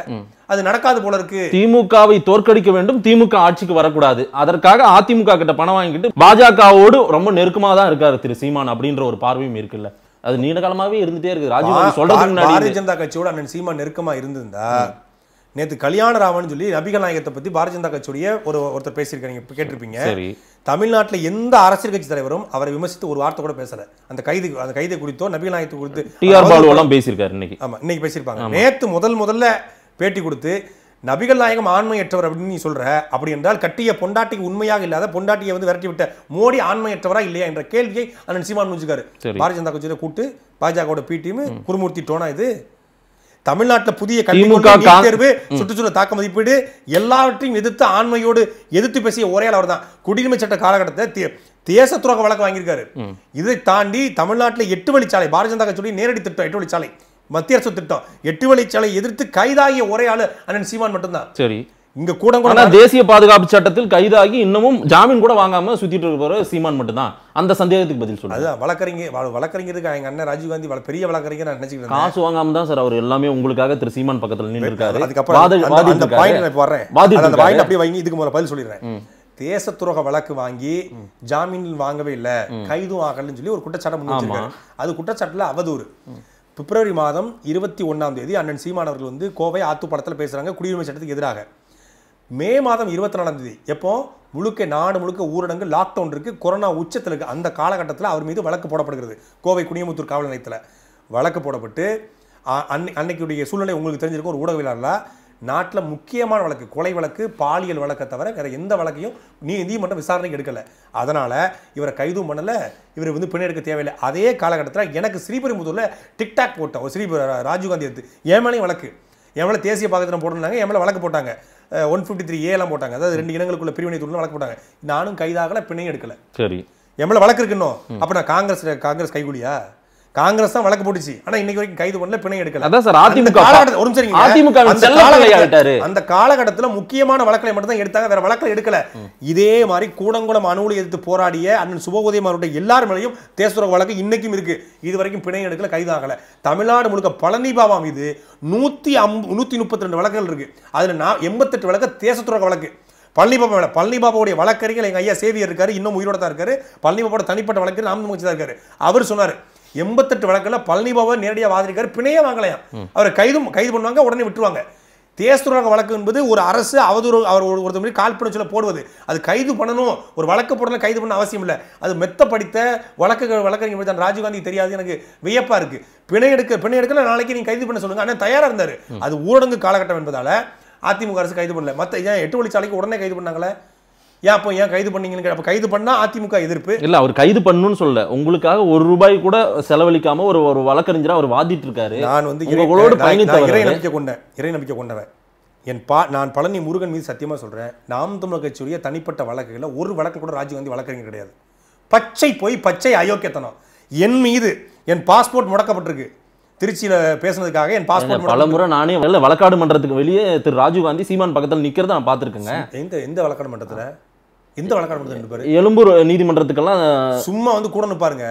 அது நடக்காது போல இருக்கு. திமுகவை தோற்கடிக்க வேண்டும். திமுக ஆட்சிக்கு வரக்கூடாது. அதற்காக அதிமுக கிட்ட பணம் வாங்கிட்டு பாஜகவோடு ரொம்ப நெருக்கமா தான் இருக்காரு திரு சீமான் அப்படின்ற ஒரு பார்வையும் இருக்குல்ல. அது நீண்ட காலமாவே இருந்துட்டே இருக்கு ராஜீவ் காந்தி பா- சொல்றதுக்கு பா- முன்னாடி பாரதிய ஜனதா கட்சியோட அண்ணன் சீமா நெருக்கமா இருந்திருந்தா நேத்து கல்யாணராமன் சொல்லி நபிகள் நாயகத்தை பத்தி பாரதிய ஜனதா கட்சியுடைய ஒரு ஒருத்தர் பேசியிருக்காங்க நீங்க கேட்டிருப்பீங்க. தமிழ்நாட்டுல எந்த அரசியல் கட்சி தலைவரும் அவரை விமர்சித்து ஒரு வார்த்தை கூட பேசல. அந்த கைது அந்த கைதை குறித்தோ நபிகள் நாயகத்தை குறித்து டி ஆர் அதாவது- பாலு எல்லாம் பேசியிருக்காரு இன்னைக்கு. ஆமா இன்னைக்கு பேசியிருப்பாங்க. நேத்து முதல் முதல்ல பேட்டி கொடுத்து நபிகள் நாயகம் ஆண்மையற்றவர் அப்படின்னு நீ சொல்ற அப்படி என்றால் கட்டிய பொண்டாட்டிக்கு உண்மையாக இல்லாத பொண்டாட்டியை வந்து விரட்டி விட்ட மோடி ஆண்மையற்றவரா இல்லையா என்ற கேள்வியை அண்ணன் சீமான் முடிஞ்சுக்காரு. பாரதிய ஜனதா கட்சியில கூட்டு பாஜகவோட பி டீம் குருமூர்த்தி டோனா இது. தமிழ்நாட்டுல புதிய கல்வி தேர்வு சுற்றுச்சூழல் தாக்க மதிப்பீடு எல்லாவற்றையும் எதிர்த்து ஆண்மையோடு எதிர்த்து பேசிய ஒரே ஆள் அவர்தான். குடியுரிமை சட்ட காலகட்டத்தை தேச துரோக வழக்கு வாங்கியிருக்காரு. இதை தாண்டி தமிழ்நாட்டுல எட்டு வழிச்சாலை பாரதிய ஜனதா கட்சியுடைய நேரடி திட்டம் எட்டு வழிச்சாலை. மத்திய அரசு திட்டம். எட்டு வழிச்சாலை எதிர்த்து கைதாகிய ஒரே ஆளு அண்ணன் சீமான் மட்டும்தான். சரி. இங்க கூட கூட தேசிய பாதுகாப்பு சட்டத்தில் கைதாகி இன்னமும் ஜாமீன் கூட வாங்காம சுத்திட்டு இருப்பவர் சீமான் மட்டும்தான். அந்த சந்தேகத்துக்கு பதில் சொல்லுங்க. அதுதான் வழக்கறிஞர் வழக்கறிஞருக்கு எங்க அண்ணன் ராஜீவ் காந்தி வழ- பெரிய வழக்கறிஞர் நான் நினைச்சுக்கிட்டு இருந்தேன். காசு வாங்காம தான் சார் அவர் எல்லாமே உங்களுக்காக திரு சீமான் பக்கத்துல நின்று இருக்காரு. அதுக்கப்புறம் அந்த-. பாயிண்ட் வர்றேன். அந்த. பாயிண்ட் அப்படியே வைங்க. இதுக்கு முதல்ல பதில் சொல்லிடுறேன். தேச துரோக வழக்கு வாங்கி ஜாமீனில் வாங்கவே இல்ல. கைதும் ஆகலன்னு சொல்லி ஒரு குற்றச்சாட்டு முன் வச்சிருக்காரு. அது குற்றச்சாட்டுல அவதூறு. பிப்ரவரி மாதம் இருபத்தி ஒன்றாம் தேதி அண்ணன் சீமான் அவர்கள் வந்து கோவை ஆத்துப்பாளத்தில் பேசுகிறாங்க குடியுரிமை சட்டத்துக்கு எதிராக. மே மாதம் இருபத்தி நாலாம் தேதி. எப்போ? முழுக்க நாடு முழுக்க ஊரடங்கு லாக்டவுன் இருக்குது கொரோனா உச்சத்தில் இருக்குது அந்த காலகட்டத்தில் அவர் மீது வழக்கு போடப்படுகிறது. கோவை குனியமுத்தூர் காவல் நிலையத்தில் வழக்கு போடப்பட்டு அன்னை அன்னைக்குடைய சூழ்நிலை உங்களுக்கு தெரிஞ்சிருக்கும் ஒரு ஊடகவியலாளர்களா நாட்டில் முக்கியமான வழக்கு கொலை வழக்கு பாலியல் வழக்கை தவிர வேற எந்த வழக்கையும் நீ நீதிமன்றம் விசாரணைக்கு எடுக்கல. அதனால இவரை கைதும் பண்ணல இவர் வந்து பிணை எடுக்க தேவையில்லை. அதே காலகட்டத்தில் எனக்கு ஸ்ரீபெரும்புதூர்ல டிக்டாக் போட்டோம் ஸ்ரீ ராஜீவ்காந்தி எடுத்து என் மேலேயும் வழக்கு. என் மேலே தேசிய பாகத்திரம் போட்டிருந்தாங்க என் மேலே வழக்கு போட்டாங்க. ஒன் ஃபிஃப்டி த்ரீ ஏலாம் போட்டாங்க. அதாவது ரெண்டு இனங்களுக்குள்ள பிரிவினை தூள் வழக்கு போட்டாங்க. நானும் கைதாகல பிணையும் எடுக்கல. சரி. என் மேல வழக்கு இருக்கணும் அப்ப நான் காங்கிரஸ் காங்கிரஸ் கைகூலியா? காங்கிரஸ் தான் வழக்கு போட்டுச்சு. ஆனா இன்னைக்கு வரைக்கும் கைது பண்ணல பிணை எடுக்கல. அதான் சார், அந்த அதிமுக காலகட்டத்துல- ஒரு நிமிஷம். அதிமுக அந்த காலகட்டத்துல-. அந்த காலகட்டத்துல முக்கியமான வழக்கை மட்டும் தான் எடுத்தாங்க வேற வழக்கில் எடுக்கல. இதே மாதிரி கூடங்குளம் அணுகுலை எதிர்த்து போராடிய அண்ணன் சுபோதயமாருடைய எல்லார் மேலையும் தேசத்துறவு வழக்கு இன்னைக்கும் இருக்கு. இது வரைக்கும் பிணை எடுக்கல கைதாகல. தமிழ்நாடு முழுக்க பழனி பாபா மீது நூத்தி அம் நூத்தி முப்பத்தி ரெண்டு வழக்குகள் இருக்கு. அதுல நான் எண்பத்தெட்டு வழக்கு தேசத்துறவு வழக்கு. பழனி பாபா மேல பழனி பாபாவுடைய வழக்கறிஞர் எங்க ஐயா சேவியர் இருக்காரு இன்னும் உயிரோட தான் இருக்காரு. பழனி பாபாவோட தனிப்பட்ட வழக்கு நாம் தான் இருக்காரு. அவர் சொன்னாரு எண்பத்தெட்டு வழக்குல பழனி பாபா நேரடியாக வாதிருக்காரு. பிணையே வாங்கலையாம். அவரை கைது கைது பண்ணுவாங்க உடனே விட்டுருவாங்க. தேசத்துறக வழக்கு என்பது ஒரு அரசு அவதூறு அவர் ஒரு- ஒருத்தர் மாதிரி காழ்ப்புணர்ச்சி சொல்ல போடுவது. அது கைது பண்ணணும். ஒரு வழக்கு போடணும் கைது பண்ண அவசியம் இல்லை. அது மெத்த படித்த வழக்கு வழக்கறிஞர் தான் ராஜீவ்காந்தி தெரியாது எனக்கு வியப்பா இருக்கு. பிணை எடுக்க பிணை எடுக்கல நாளைக்கு நீங்க கைது பண்ண சொல்லுங்க. ஆனால் தயாரா இருந்தாரு. அது ஊரடங்கு காலகட்டம் என்பதால அதிமுக அரசு கைது பண்ணல. மத்த ஏன் எட்டு வழிச்சாலைக்கு உடனே கைது பண்ணாங்களே? ஏன் அப்போ ஏன் கைது பண்ணீங்கன்னு அப்போ கைது பண்ணா அதிமுக எதிர்ப்பு? இல்ல அவர் கைது பண்ணணும்னு சொல்லல. உங்களுக்காக ஒரு ரூபாய் கூட செலவழிக்காம ஒரு ஒரு வழக்கறிஞரா அவர் வாதிட்டு இருக்காரு நான் வந்து உங்களோடு இறை. நம்பிக்கை கொண்டேன் இறை நம்பிக்கை கொண்டவன் என் பா நான் பழனி முருகன் மீது சத்தியமா சொல்றேன். நாம் தமிழர் கட்சியுடைய தனிப்பட்ட வழக்குகளை ஒரு வழக்கு கூட ராஜீவ்காந்தி வழக்கறிஞர் கிடையாது. பச்சை போய் பச்சை அயோக்கியத்தனம். என் மீது என் பாஸ்போர்ட் முடக்கப்பட்டிருக்கு. திருச்சியில பேசுனதுக்காக என் பாஸ்போர்ட் பல முறை நானே வழக்காடு மன்றத்துக்கு வெளியே திரு ராஜீவ்காந்தி சீமான் பக்கத்துல நிக்கிறத நான் பார்த்திருக்கேங்க. எந்த எந்த வழக்காடு மன்றத்துல? எந்த வழக்காடு ரெண்டு பேரு. எழும்பூர் நீதிமன்றத்துக்கெல்லாம் சும்மா வந்து கூட நிப்பாருங்க.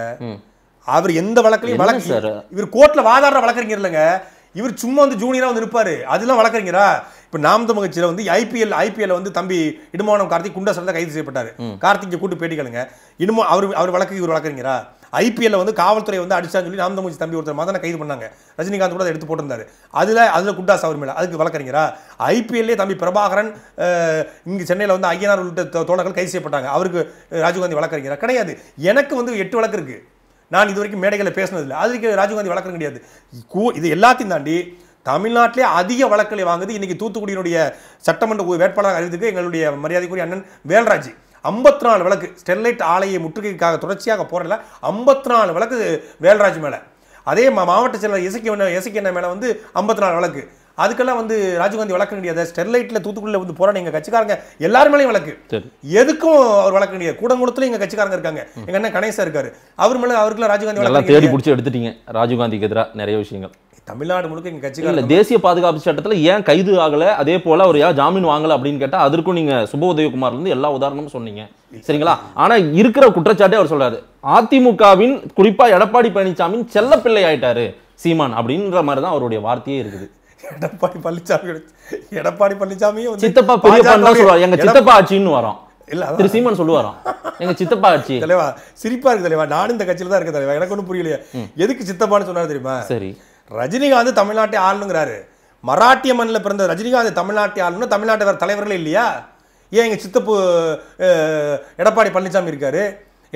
அவர் எந்த வழக்குலையும் வழக்கு சார்? இவர் கோர்ட்ல வாதாடுற வழக்கறிஞர் இல்லைங்க. இவர் சும்மா வந்து ஜூனியரா வந்து நிற்பாரு. அதெல்லாம் வழக்கறிஞரா? இப்ப நாம் தமிழ் கட்சியில வந்து ஐபிஎல் ஐபிஎல் வந்து தம்பி இடுமானம் கார்த்திக் குண்டா சார் கைது செய்யப்பட்டாரு. கார்த்திகை கூட்டு பேட்டி கேளுங்க இடுமோ அவர் அவர் வழக்கு இவர் வழக்கறிஞரா? ஐபிஎல்ல வந்து காவல்துறை வந்து அடிச்சான்னு சொல்லி நாம் தமிழ் தம்பி ஒருத்தர் மதனை கைது பண்ணாங்க. ரஜினிகாந்த் கூட அதை எடுத்து போட்டிருந்தாரு. அதுல அதுல குட்டாஸ் அவர் மேல. அதுக்கு வழக்கறிஞரா? ஐபிஎல்லே தம்பி பிரபாகரன் இங்கே சென்னையில் வந்து ஐயனார் உள்ளிட்ட தோழர்கள் கைது செய்யப்பட்டாங்க. அவருக்கு ராஜீவ்காந்தி வழக்கறிஞரா? கிடையாது. எனக்கு வந்து எட்டு வழக்கு இருக்கு. நான் இது வரைக்கும் மேடைகளில் பேசினதில்லை. அதுக்கு ராஜீவ்காந்தி வழக்கம் கிடையாது. கூ- இது எல்லாத்தையும் தாண்டி தமிழ்நாட்டிலே அதிக வழக்குகளை வாங்குது. இன்னைக்கு தூத்துக்குடியினுடைய சட்டமன்ற வேட்பாளராக வேட்பாளர் அறிவித்துக்கு எங்களுடைய மரியாதைக்குரிய அண்ணன் வேல்ராஜ். ஐம்பத்தி நாலு வழக்கு ஸ்டெர்லைட் ஆலையை முற்றுகைக்காக தொடர்ச்சியாக போறல ஐம்பத்தி நாலு வழக்கு வேல்ராஜ் மேல. அதே மாவட்ட செயலர் இசைக்கு இசைக்கு மேல வந்து ஐம்பத்தி நாலு வழக்கு அதுக்கெல்லாம் வந்து ராஜீவ்காந்தி வழக்கு கிடையாது ஸ்டெர்லைட்ல தூத்துக்குடியில் வந்து போராடி எங்க கட்சிக்காரங்க எல்லார் மேலேயும் வழக்கு எதுக்கும் அவர் வழக்கு கிடையாது கூடங்குளத்துல எங்க கட்சிக்காரங்க இருக்காங்க. எங்க அண்ணன் கணேசா இருக்காரு. அவர் மேல அவருக்குலாம் ராஜீவ்காந்தி தேடி. பிடிச்சி எடுத்துட்டீங்க. ராஜீவ்காந்திக்கு எதிராக நிறைய விஷயங்கள். தமிழ்நாடு முழுக்க எங்க இல்ல கட்சிக்காரங்க தேசிய பாதுகாப்பு சட்டத்துல ஏன் கைது ஆகல? அதே போல அவர் ஏன் ஜாமீன் வாங்கல அப்படின்னு கேட்டா அதற்கும் நீங்க சுப உதயகுமார்ல இருந்து எல்லா உதாரணமும் சொன்னீங்க. சரிங்களா? ஆனா இருக்கிற குற்றச்சாட்டே அவர் சொல்றாரு. அதிமுகவின் குறிப்பா எடப்பாடி பழனிசாமியின் செல்ல பிள்ளை ஆயிட்டாரு சீமான் அப்படின்ற மாதிரி தான் அவருடைய வார்த்தையே இருக்குது. எடப்பாடி பழனிசாமி எடப்பாடி பழனிசாமியும் சித்தப்பா பெரியப்பா சொல்லுவார். எங்க சித்தப்பா ஆட்சின்னு வரோம். இல்ல. திரு சீமான் சொல்லுவாராம். எங்க சித்தப்பா ஆட்சி. தலைவா சிரிப்பா இருக்கு தலைவா. நானும் இந்த கட்சியில தான் இருக்க தலைவா. எனக்கு ஒன்றும் புரியலையே. எதுக்கு சித்தப்பான்னு சொன்னாரு தெரியுமா? சரி. ரஜினிகாந்த் தமிழ்நாட்டை ஆளுங்கிறாரு. மராட்டிய மண்ணில் பிறந்த ரஜினிகாந்த் தமிழ்நாட்டை ஆளணும் தமிழ்நாட்டை வேற தலைவர்களே இல்லையா? ஏன் எங்க சித்தப்பு எடப்பாடி பழனிசாமி இருக்காரு?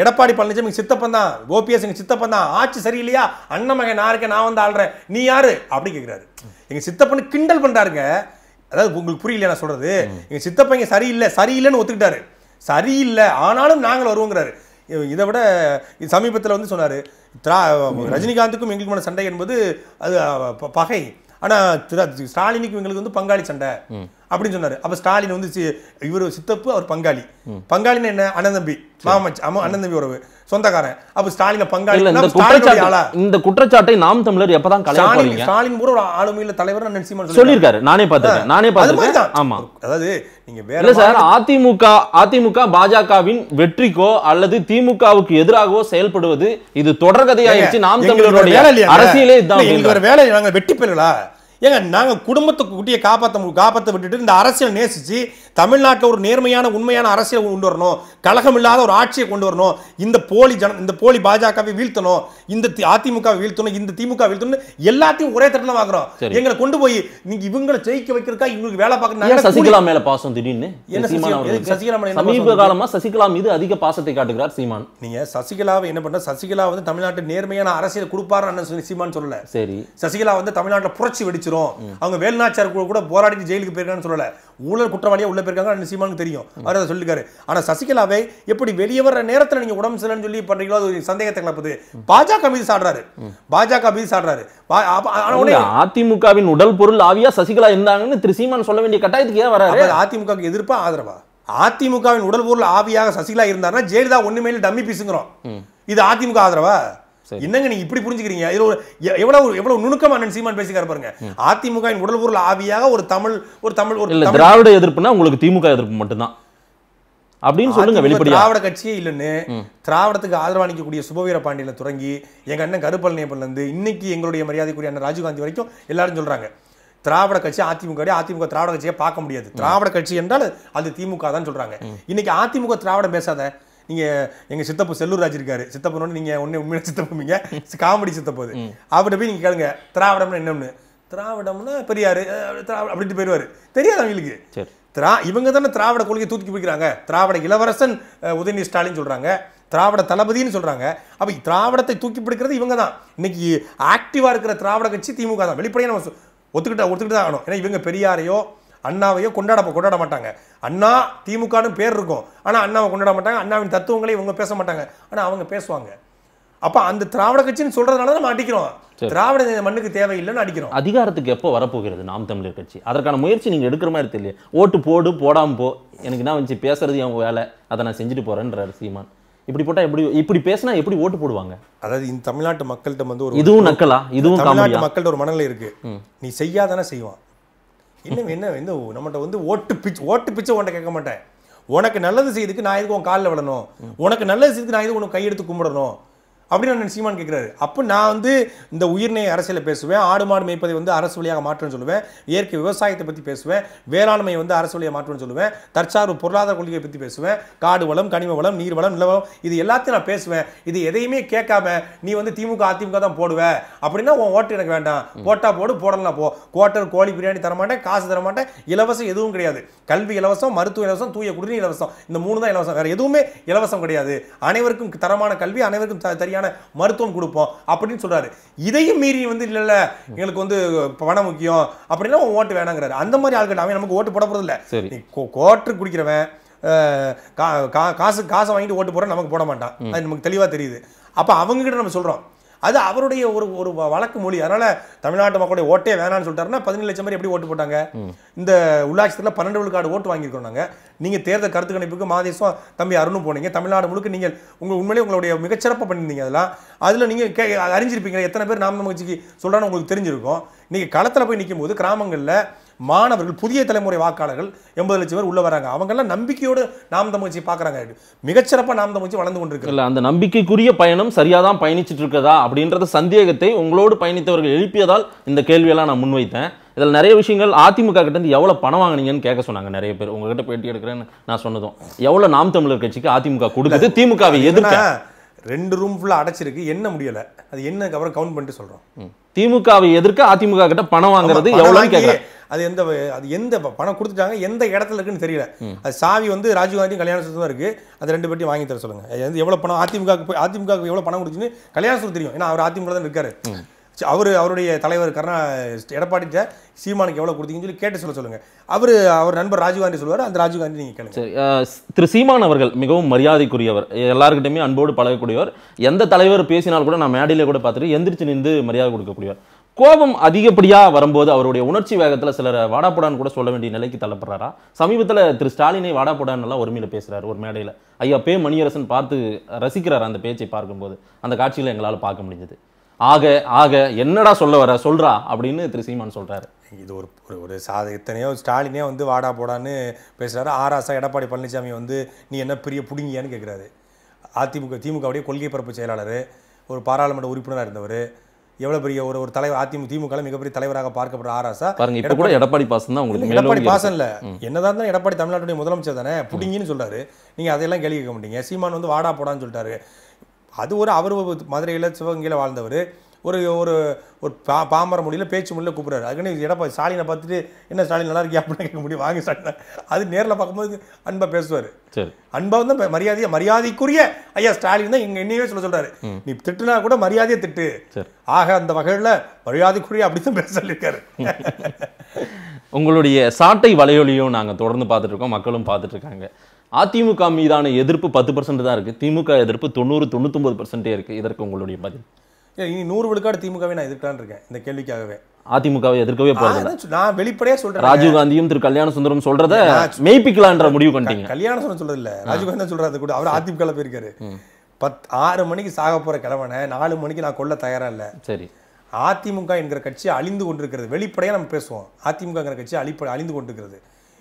எடப்பாடி பழனிசாமி சித்தப்பன் தான். ஓபிஎஸ் எங்க சித்தப்பன் தான். ஆட்சி சரியில்லையா? அண்ணன் மகன் நான் இருக்கேன் நான் வந்து ஆள்றேன். நீ யாரு? அப்படி கேட்கிறாரு எங்க சித்தப்பன்னு கிண்டல் பண்றாருங்க. அதாவது உங்களுக்கு புரியல நான் சொல்றது? எங்க சித்தப்பன் இங்க சரியில்லை சரியில்லைன்னு ஒத்துக்கிட்டாரு. சரியில்லை ஆனாலும் நாங்கள் வருவோங்கிறாரு. இதை விட சமீபத்தில் வந்து சொன்னாரு திரா ரஜினிகாந்துக்கும் எங்களுக்குமான சண்டை என்பது அது பகை. ஆனா ஸ்டாலினுக்கும் எங்களுக்கு வந்து பங்காளி சண்டை. அப்படின்னு சொன்னாரு. அப்ப ஸ்டாலின் வந்து இவர் சித்தப்பு அவர் பங்காளி. பங்காளின்னு என்ன? அண்ணன் தம்பி. மாமச் அம்மா அண்ணன் தம்பி உறவு. சொந்தக்காரன். அப்ப ஸ்டாலின பங்காளி இந்த குற்றச்சாட்டு நாம் தமிழர் எப்பதான் ஸ்டாலின் ஸ்டாலின் கூட ஒரு ஆளுமையில தலைவர் சீமான் சொல்லியிருக்காரு. நானே பார்த்திருக்கேன். நானே அது மாதிரி பார்த்திருக்கேன் தான். ஆமா. அதாவது நீங்க வேற சார் அதிமுக அதிமுக பாஜகவின் வெற்றிக்கோ அல்லது திமுகவுக்கு எதிராகவோ செயல்படுவது இது தொடர்கதையாயிருச்சு நாம் தமிழருடைய? அரசியலே இதுதான் வேலை நாங்க வெட்டி போயிடலா ஏங்க நாங்கள் குடும்பத்தை குட்டியை காப்பாற்ற காப்பாற்ற விட்டுட்டு இந்த அரசியல் நேசிச்சு தமிழ்நாட்டில் ஒரு நேர்மையான உண்மையான அரசியல் கொண்டு வரணும். கழகம் இல்லாத ஒரு ஆட்சியை கொண்டு வரணும். இந்த போலி ஜன இந்த போலி பாஜகவை வீழ்த்தணும். இந்த அதிமுகவை வீழ்த்தணும். இந்த திமுக வீழ்த்தணும் எல்லாத்தையும் ஒரே தட்டில் வாங்குறோம். எங்களை கொண்டு போய் நீங்க இவங்களை ஜெயிக்க வைக்கிறதுக்கா இவங்களுக்கு வேலை பார்க்கணும் சசிகலா மேல பாசம் திடீர்னு? என்ன சசிகலா- சமீப பாசம் காலமா சசிகலா மீது அதிக பாசத்தை காட்டுகிறார் சீமான். நீங்க சசிகலாவை என்ன பண்ண சசிகலா வந்து தமிழ்நாட்டு நேர்மையான அரசியல் கொடுப்பாரு அண்ணன் சீமான் சொல்லல. சரி. சசிகலா வந்து தமிழ்நாட்டில் புரட்சி வெடிச்சிரும் அவங்க வேலுநாச்சியார் கூட கூட போராடிட்டு ஜெயிலுக்கு போயிருக்காங்கன்னு சொல்லல. ஊழல் குற்றவாளியா உள்ள போயிருக்காங்க சீமானுக்கு தெரியும். அவர் அதை சொல்லிருக்காரு ஆனா சசிகலாவை எப்படி வெளியே வர்ற நேரத்துல நீங்க உடம்பு சரியில்லைன்னு சொல்லி பண்றீங்களோ அது சந்தேகத்தை கிளப்புது. பாஜக மீது சாடுறாரு. பாஜக மீது சாடுறாரு. அதிமுகவின் உடல் பொருள் ஆவியா சசிகலா இருந்தாங்கன்னு திரு சீமான் சொல்ல வேண்டிய கட்டாயத்துக்கு ஏன் அப்ப அதிமுகவுக்கு எதிர்ப்பா ஆதரவா? அதிமுகவின் உடல் பொருள் ஆவியாக சசிகலா இருந்தாருன்னா ஜெயலலிதா ஒண்ணுமே டம்மி பீஸுங்கிறோம். இது அதிமுக ஆதரவா. என்னங்க நீங்க இப்படி புரிஞ்சுக்கிறீங்க? இது ஒரு எவ்வளவு எவ்வளவு நுணுக்கமா அண்ணன் சீமான் பேசிக்காரு பாருங்க. அதிமுகவின் உடல் பொருள் ஆவியாக ஒரு தமிழ் ஒரு தமிழ் ஒரு திராவிட எதிர்ப்புனா உங்களுக்கு திமுக எதிர்ப்பு மட்டும்தான். அப்படின்னு சொல்லுங்க அதிமுக வெளிப்படையா. திராவிட கட்சியே இல்லைன்னு திராவிடத்துக்கு ஆதரவா நிற்கக்கூடிய சுபவீர பாண்டியில தொடங்கி எங்க அண்ணன் கருப்பழனியப்பன்ல இருந்து இன்னைக்கு எங்களுடைய மரியாதைக்குரிய அண்ணன் ராஜீவ்காந்தி வரைக்கும் எல்லாரும் சொல்றாங்க. திராவிட கட்சி அதிமுக அதிமுக திராவிட கட்சியை பார்க்க முடியாது. திராவிட கட்சி என்றால் அது திமுக தான் சொல்றாங்க. இன்னைக்கு அதிமுக திராவிடம் பேசாத நீங்க எங்க சித்தப்பு செல்லூர் ராஜ் இருக்காரு. சித்தப்பனோட நீங்க ஒண்ணு உண்மையான சித்தப்புமீங்க காமெடி சித்தப்பு அது. அவர்கிட்ட போய் நீங்க கேளுங்க. திராவிடம்னா என்னன்னு திராவிடம்னா பெரியாரு அப்படின்ட்டு போயிருவாரு. தெரியாது அவங்களுக்கு? திரா இவங்க தானே திராவிட கொள்கையை தூக்கி பிடிக்கிறாங்க. திராவிட இளவரசன் உதயநிதி ஸ்டாலின் சொல்றாங்க. திராவிட தளபதின்னு சொல்றாங்க. அப்ப திராவிடத்தை தூக்கி பிடிக்கிறது இவங்க தான். இன்னைக்கு ஆக்டிவா இருக்கிற திராவிட கட்சி திமுக தான். வெளிப்படையா நம்ம ஒத்துக்கிட்ட ஒத்துக்கிட்டு தான் ஆகணும். ஏன்னா இவங்க பெரியாரையோ அண்ணாவையோ கொண்டாட கொண்டாட மாட்டாங்க. அண்ணா திமுகன்னு பேர் இருக்கும். ஆனா அண்ணாவை கொண்டாட மாட்டாங்க. அண்ணாவின் தத்துவங்களை இவங்க பேச மாட்டாங்க. ஆனா அவங்க பேசுவாங்க. அப்ப அந்த திராவிட கட்சின்னு சொல்றதுனால தான் நம்ம அடிக்கிறோம். திராவிட மண்ணுக்கு தேவையில்லைன்னு அடிக்கிறோம். அதிகாரத்துக்கு எப்போ வரப்போகிறது நாம் தமிழர் கட்சி? அதற்கான முயற்சி நீங்க எடுக்கிற மாதிரி தெரியல ஓட்டு போடு போடாம போ. எனக்கு என்ன வந்துச்சு? பேசுறது என் வேலை. அதை நான் செஞ்சுட்டு போறேன்றாரு சீமான். இப்படி போட்டா எப்படி இப்படி பேசினா எப்படி ஓட்டு போடுவாங்க? அதாவது இந்த தமிழ்நாட்டு மக்கள்கிட்ட வந்து ஒரு இதுவும் நக்கலா? இதுவும் தமிழ்நாட்டு மக்கள்கிட்ட ஒரு மனநிலை இருக்கு. நீ செய்யாதானே செய்வான். என்ன என்ன இந்த நம்மகிட்ட வந்து ஓட்டு பிச்சு ஓட்டு பிச்சை உன்ட்ட கேட்க மாட்டேன். உனக்கு நல்லது செய்யறதுக்கு நான் எதுக்கு உன் காலில் விடணும் உனக்கு நல்லது செய்யறதுக்கு நான் எதுக்கு உனக்கு கையெடுத்து கும்பிடணும்? அப்படின்னு நான் சீமான் கேட்குறாரு அப்போ நான் வந்து இந்த உயிர்நேய அரசியலை பேசுவேன் ஆடு மாடு மேய்ப்பதை வந்து அரசு வழியாக மாற்றுன்னு சொல்லுவேன் இயற்கை விவசாயத்தை பற்றி பேசுவேன் வேளாண்மையை வந்து அரசு வழியாக மாற்றுன்னு சொல்லுவேன் தற்சார்பு பொருளாதார கொள்கையை பற்றி பேசுவேன் காடு வளம் கனிம வளம் நீர் வளம் நிலவளம் இது எல்லாத்தையும் நான் பேசுவேன். இது எதையுமே கேட்காம நீ வந்து திமுக அதிமுக தான் போடுவ. அப்படின்னா உன் ஓட்டு எனக்கு வேண்டாம். போட்டா போடு போடலாம் போ. குவார்ட்டர் கோழி பிரியாணி தர மாட்டேன் காசு தர மாட்டேன் இலவசம் எதுவும் கிடையாது. கல்வி இலவசம் மருத்துவ இலவசம் தூய குடிநீர் இலவசம் இந்த மூணு தான் இலவசம். வேறு எதுவுமே இலவசம் கிடையாது. அனைவருக்கும் தரமான கல்வி அனைவருக்கும் த- சரியான மருத்துவம் கொடுப்போம் அப்படின்னு சொல்றாரு. இதையும் மீறி வந்து இல்ல இல்ல எங்களுக்கு வந்து பணம் முக்கியம் அப்படின்னா ஓட்டு வேணாங்கிறாரு. அந்த மாதிரி ஆட்கள் அவன் நமக்கு ஓட்டு போட போறது இல்ல சரி. நீ கோ- கோட்டர் குடிக்கிறவன் காசு காசை வாங்கிட்டு ஓட்டு போட நமக்கு போட மாட்டான். அது நமக்கு தெளிவா தெரியுது. அப்ப அவங்க கிட்ட நம்ம சொல்றோம். அது அவருடைய ஒரு ஒரு வழக்கு மொழி. அதனால தமிழ்நாட்டு மக்களுடைய ஓட்டே வேணாம்னு சொல்லிட்டாருன்னா பதினேழு லட்சம் பேர் எப்படி ஓட்டு போட்டாங்க? இந்த உள்ளாட்சியத்தில் பன்னெண்டு விழுக்காடு ஓட்டு வாங்கியிருக்கோம் நாங்க. நீங்க தேர்தல் கருத்து கணிப்புக்கு மாதேசம் தம்பி அருணும் போனீங்க. தமிழ்நாடு முழுக்க நீங்கள் உங்க உண்மையிலே உங்களுடைய மிகச்சிறப்பாக பண்ணியிருந்தீங்க அதெல்லாம். அதுல நீங்க கே அறிஞ்சிருப்பீங்க எத்தனை பேர் நாம் நம்ம கட்சிக்கு சொல்றான்னு உங்களுக்கு தெரிஞ்சிருக்கும். நீங்க களத்துல போய் நிற்கும் போது கிராமங்கள்ல மாணவர்கள் புதிய தலைமுறை வாக்காளர்கள் எண்பது லட்சம் பேர் உள்ள வராங்க. அவங்கெல்லாம் நம்பிக்கையோடு நாம் தமிழ்ச்சி பார்க்குறாங்க. மிகச்சிறப்பாக நாம் தமிழ்ச்சி வளர்ந்து கொண்டிருக்கு. இல்ல அந்த நம்பிக்கைக்குரிய பயணம் சரியா தான் பயணிச்சிட்டு இருக்கதா அப்படின்றத சந்தேகத்தை உங்களோடு பயணித்தவர்கள் எழுப்பியதால் இந்த கேள்வியெல்லாம் நான் முன்வைத்தேன். இதில் நிறைய விஷயங்கள் அதிமுக கிட்ட இருந்து எவ்வளவு பணம் வாங்குனீங்கன்னு கேட்க சொன்னாங்க நிறைய பேர். உங்ககிட்ட பேட்டி எடுக்கிறேன்னு நான் சொன்னதும். எவ்வளவு நாம் தமிழர் கட்சிக்கு அதிமுக கொடுக்குது திமுகவை எதிர்க்க? ரெண்டு ரூம் ஃபுல்லாக அடைச்சிருக்கு. என்ன முடியல? அது என்னக்கு அப்புறம் கவுண்ட் பண்ணிட்டு சொல்றோம். ம். திமுகவை எதிர்க்க அதிமுக கிட்ட பணம் வாங்குறது கேட்குறேன் அது எந்த அது எந்த பணம் கொடுத்துட்டாங்க எந்த இடத்துல இருக்குன்னு தெரியல. அது சாவி வந்து ராஜீவ்காந்தி கல்யாண சுத்தம் தான் இருக்கு. அது ரெண்டு பேட்டி வாங்கி தர சொல்லுங்க. அது வந்து எவ்வளவு பணம் அதிமுக போய் அதிமுக க்கு எவ்வளவு பணம் கொடுத்துன்னு கல்யாண சுத்தம் தெரியும். ஏன்னா அவர் அதிமுக தான் இருக்காரு. அவர் அவருடைய தலைவர் கருணா எடப்பாடி சீமானுக்கு எவ்வளோ கொடுத்தீங்கன்னு சொல்லி கேட்டு சொல்ல சொல்லுங்கள் அவர் அவர் நண்பர் ராஜீவ்காந்தி சொல்லுவார் அந்த ராஜீவ்காந்தி நீங்கள் கேளுங்க. சரி திரு சீமான் அவர்கள் மிகவும் மரியாதைக்குரியவர். எல்லாருக்கிட்டையுமே அன்போடு பழகக்கூடியவர். எந்த தலைவர் பேசினால் கூட நான் மேடையில் கூட பார்த்துட்டு எந்திரிச்சு நின்று மரியாதை கொடுக்கக்கூடியவர். கோபம் அதிகப்படியாக வரும்போது அவருடைய உணர்ச்சி வேகத்தில் சிலர் வாடாப்போடான்னு கூட சொல்ல வேண்டிய நிலைக்கு தள்ளப்படுறாரா? சமீபத்தில் திரு ஸ்டாலினை வாடாப்போடான்னு எல்லாம் ஒருமையில பேசுகிறார் ஒரு மேடையில். ஐயா பே மணியரசன் பார்த்து ரசிக்கிறார் அந்த பேச்சை பார்க்கும்போது. அந்த காட்சியில் எங்களால் பார்க்க முடிஞ்சது. ஆக ஆக என்னடா சொல்ல வர? சொல்றா அப்படின்னு திரு சீமான் சொல்றாரு. இது ஒரு ஒரு ஒரு சாத எத்தனையோ ஸ்டாலினே வந்து வாடா போடான்னு பேசுறாரு. ஆராசா எடப்பாடி பழனிசாமி வந்து நீ என்ன பெரிய புடுங்கியான்னு கேட்குறாரு அதிமுக திமுகவுடைய கொள்கை பரப்பு செயலாளர் ஒரு பாராளுமன்ற உறுப்பினராக இருந்தவர் எவ்வளவு பெரிய ஒரு ஒரு தலைவர் அதிமுக திமுக மிகப்பெரிய தலைவராக பார்க்கப்படுற ஆராசா பாருங்க இப்ப கூட எடப்பாடி பாசம் தான் உங்களுக்கு எடப்பாடி பாசம் இல்ல. என்னதான் இருந்தாலும் எடப்பாடி தமிழ்நாட்டுடைய முதலமைச்சர் தானே புடிங்கின்னு சொல்றாரு. நீங்க அதையெல்லாம் கேள்வி கேட்க மாட்டீங்க. சீமான் வந்து வாடா போடான்னு சொல்லிட்டாரு. அது ஒரு அவர் மதுரையில் சிவகங்கையில் வாழ்ந்தவர். ஒரு ஒரு ஒரு பா பாமர மொழியில் பேச்சு மொழியில் கூப்பிடுறாரு. அதுக்குன்னு எடப்பாடி ஸ்டாலினை பார்த்துட்டு என்ன ஸ்டாலின் நல்லா இருக்கியா? அப்படின்னு கேட்க முடியும். வாங்க ஸ்டாலின். அது நேரில் பார்க்கும்போது அன்பா பேசுவார். சரி. அன்பா வந்து மரியாதையா மரியாதைக்குரிய ஐயா ஸ்டாலின் தான் எங்க என்னையவே சொல்ல சொல்றாரு. நீ திட்டுனா கூட மரியாதையை திட்டு. சரி. ஆக அந்த வகையில் மரியாதைக்குரிய அப்படி தான் பேச சொல்லியிருக்காரு. உங்களுடைய சாட்டை வலையொலியும் நாங்க தொடர்ந்து பார்த்துட்டு இருக்கோம். மக்களும் பார்த்துட்டு இருக்காங்க. அதிமுக மீதான எதிர்ப்பு பத்து பர்சன்ட் தான் இருக்கு. திமுக எதிர்ப்பு தொண்ணூறு தொண்ணூத்தொன்பது பர்சன்டே இருக்கு. இதற்கு உங்களுடைய பதில். இனி நூறு விழுக்காடு திமுகவை நான் எதிர்க்கலான்னு இருக்கேன். இந்த கேள்விக்காகவே. அதிமுகவை எதிர்க்கவே சொ- நான் வெளிப்படையா சொல்றேன். ராஜீவ் காந்தியும் திரு கல்யாண சுந்தரம் சொல்றத மெய்ப்பிக்கலான்ற முடிவு பண்ணிட்டீங்க. கல்யாணம் சொன்ன சொல்றது இல்ல ராஜீவ்காந்தி தான் சொல்றாரு. கூட அவர் அதிமுக போயிருக்காரு. பத் ஆறு மணிக்கு சாக போற கிழவனை நாலு மணிக்கு நான் கொல்ல தயாரா இல்ல. சரி. அதிமுக என்கிற கட்சி அழிந்து கொண்டிருக்கிறது. வெளிப்படையா நம்ம பேசுவோம். அதிமுகங்கிற கட்சி அழிப்ப அழிந்து கொண்டிருக்கிறது.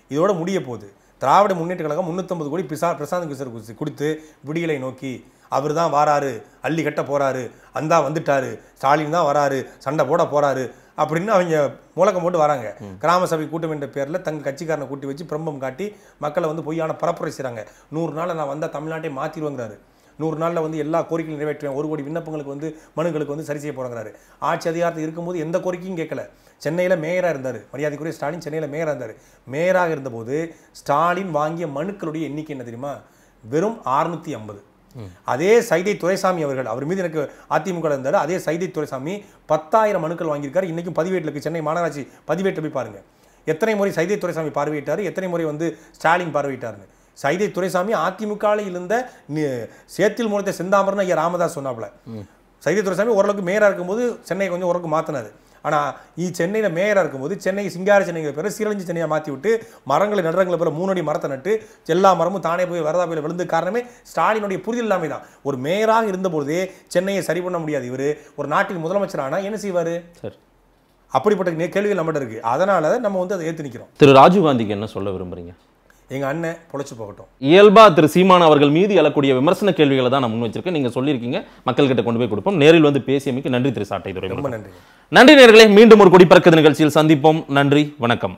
இதோட முடிய போகுது. திராவிட முன்னேற்ற கழகம் முந்நூற்றம்பது கோடி பிசா பிரசாந்த் கிஷோர் கொடுத்து விடியலை நோக்கி. அவர் தான் வாராரு. அள்ளி கட்ட போறாரு. அந்தா வந்துட்டாரு. ஸ்டாலின் தான் வராரு. சண்டை போட போறாரு. அப்படின்னு அவங்க முழக்கம் போட்டு வராங்க. கிராம சபை கூட்டம் என்ற பேரில் தங்க கட்சிக்காரனை கூட்டி வச்சு பிரம்பம் காட்டி மக்களை வந்து பொய்யான பரப்புரை செய்கிறாங்க நூறு நாள் நான் வந்தால் தமிழ்நாட்டை மாற்றிடுவேங்கிறாரு நூறு நாளில் வந்து எல்லா கோரிக்கையும் நிறைவேற்றுவேன். ஒரு கோடி விண்ணப்பங்களுக்கு வந்து மனுங்களுக்கு வந்து சரி செய்ய போகிறாங்கிறாரு ஆட்சி அதிகாரத்தில் இருக்கும்போது எந்த கோரிக்கையும் கேட்கல. சென்னையில் மேயராக இருந்தார். மரியாதைக்குரிய ஸ்டாலின் சென்னையில் மேயராக இருந்தார். மேயராக இருந்தபோது ஸ்டாலின் வாங்கிய மனுக்களுடைய எண்ணிக்கை என்ன தெரியுமா? வெறும் 650 ஐம்பது. அதே சைதை துரைசாமி அவர்கள் அவர் மீது எனக்கு அதிமுக இருந்தார். அதே சைதை துரைசாமி பத்தாயிரம் மனுக்கள் வாங்கியிருக்காரு. இன்னைக்கும் பதிவேட்டில் இருக்கு. சென்னை மாநகராட்சி பதிவேட்டில் போய் பாருங்க. எத்தனை முறை சைதை துரைசாமி பார்வையிட்டார்? எத்தனை முறை வந்து ஸ்டாலின் பார்வையிட்டார்னு சைதை துரைசாமி அதிமுகவில் இருந்த சேத்தில் மூலத்தை செந்தாமர்னு ஐயா ராமதாஸ் சொன்னாப்புல. சைதை துரைசாமி ஓரளவுக்கு மேயராக இருக்கும்போது சென்னை கொஞ்சம் ஓரளவுக்கு மாற்றினாரு ஆனால் இ சென்னையில் மேயராக இருக்கும்போது சென்னை சிங்கார சென்னைங்கிற பேரை சீரழிஞ்சு சென்னையை மாற்றி விட்டு மரங்களை நடுறங்களை பேர மூணடி மரத்தை நட்டு எல்லா மரமும் தானே போய் வரதா போய் விழுந்து காரணமே ஸ்டாலினுடைய புரிதல் இல்லாமல் தான் ஒரு மேயராக இருந்தபொழுதே சென்னையை சரி பண்ண முடியாது இவர். ஒரு நாட்டின் முதலமைச்சர் ஆனால் என்ன செய்வார்? சரி. அப்படிப்பட்ட கேள்விகள் நம்மகிட்ட இருக்கு. அதனால நம்ம வந்து அதை ஏற்று நிற்கிறோம் திரு ராஜீவ் காந்திக்கு என்ன சொல்ல விரும்புறீங்க? எங்கள் அண்ணன் பொழைச்சு போகட்டும். இயல்பா திரு சீமான் அவர்கள் மீது எழக்கூடிய விமர்சன கேள்விகளை தான் நான் முன் வச்சிருக்கேன். நீங்க சொல்லியிருக்கீங்க. மக்கள்கிட்ட கொண்டு போய் கொடுப்போம். நேரில் வந்து பேசியமைக்கு நன்றி திரு சாட்டை துறை ரொம்ப நன்றி நன்றி நேர்களே. மீண்டும் ஒரு கொடி பறக்குது நிகழ்ச்சியில் சந்திப்போம். நன்றி. வணக்கம்.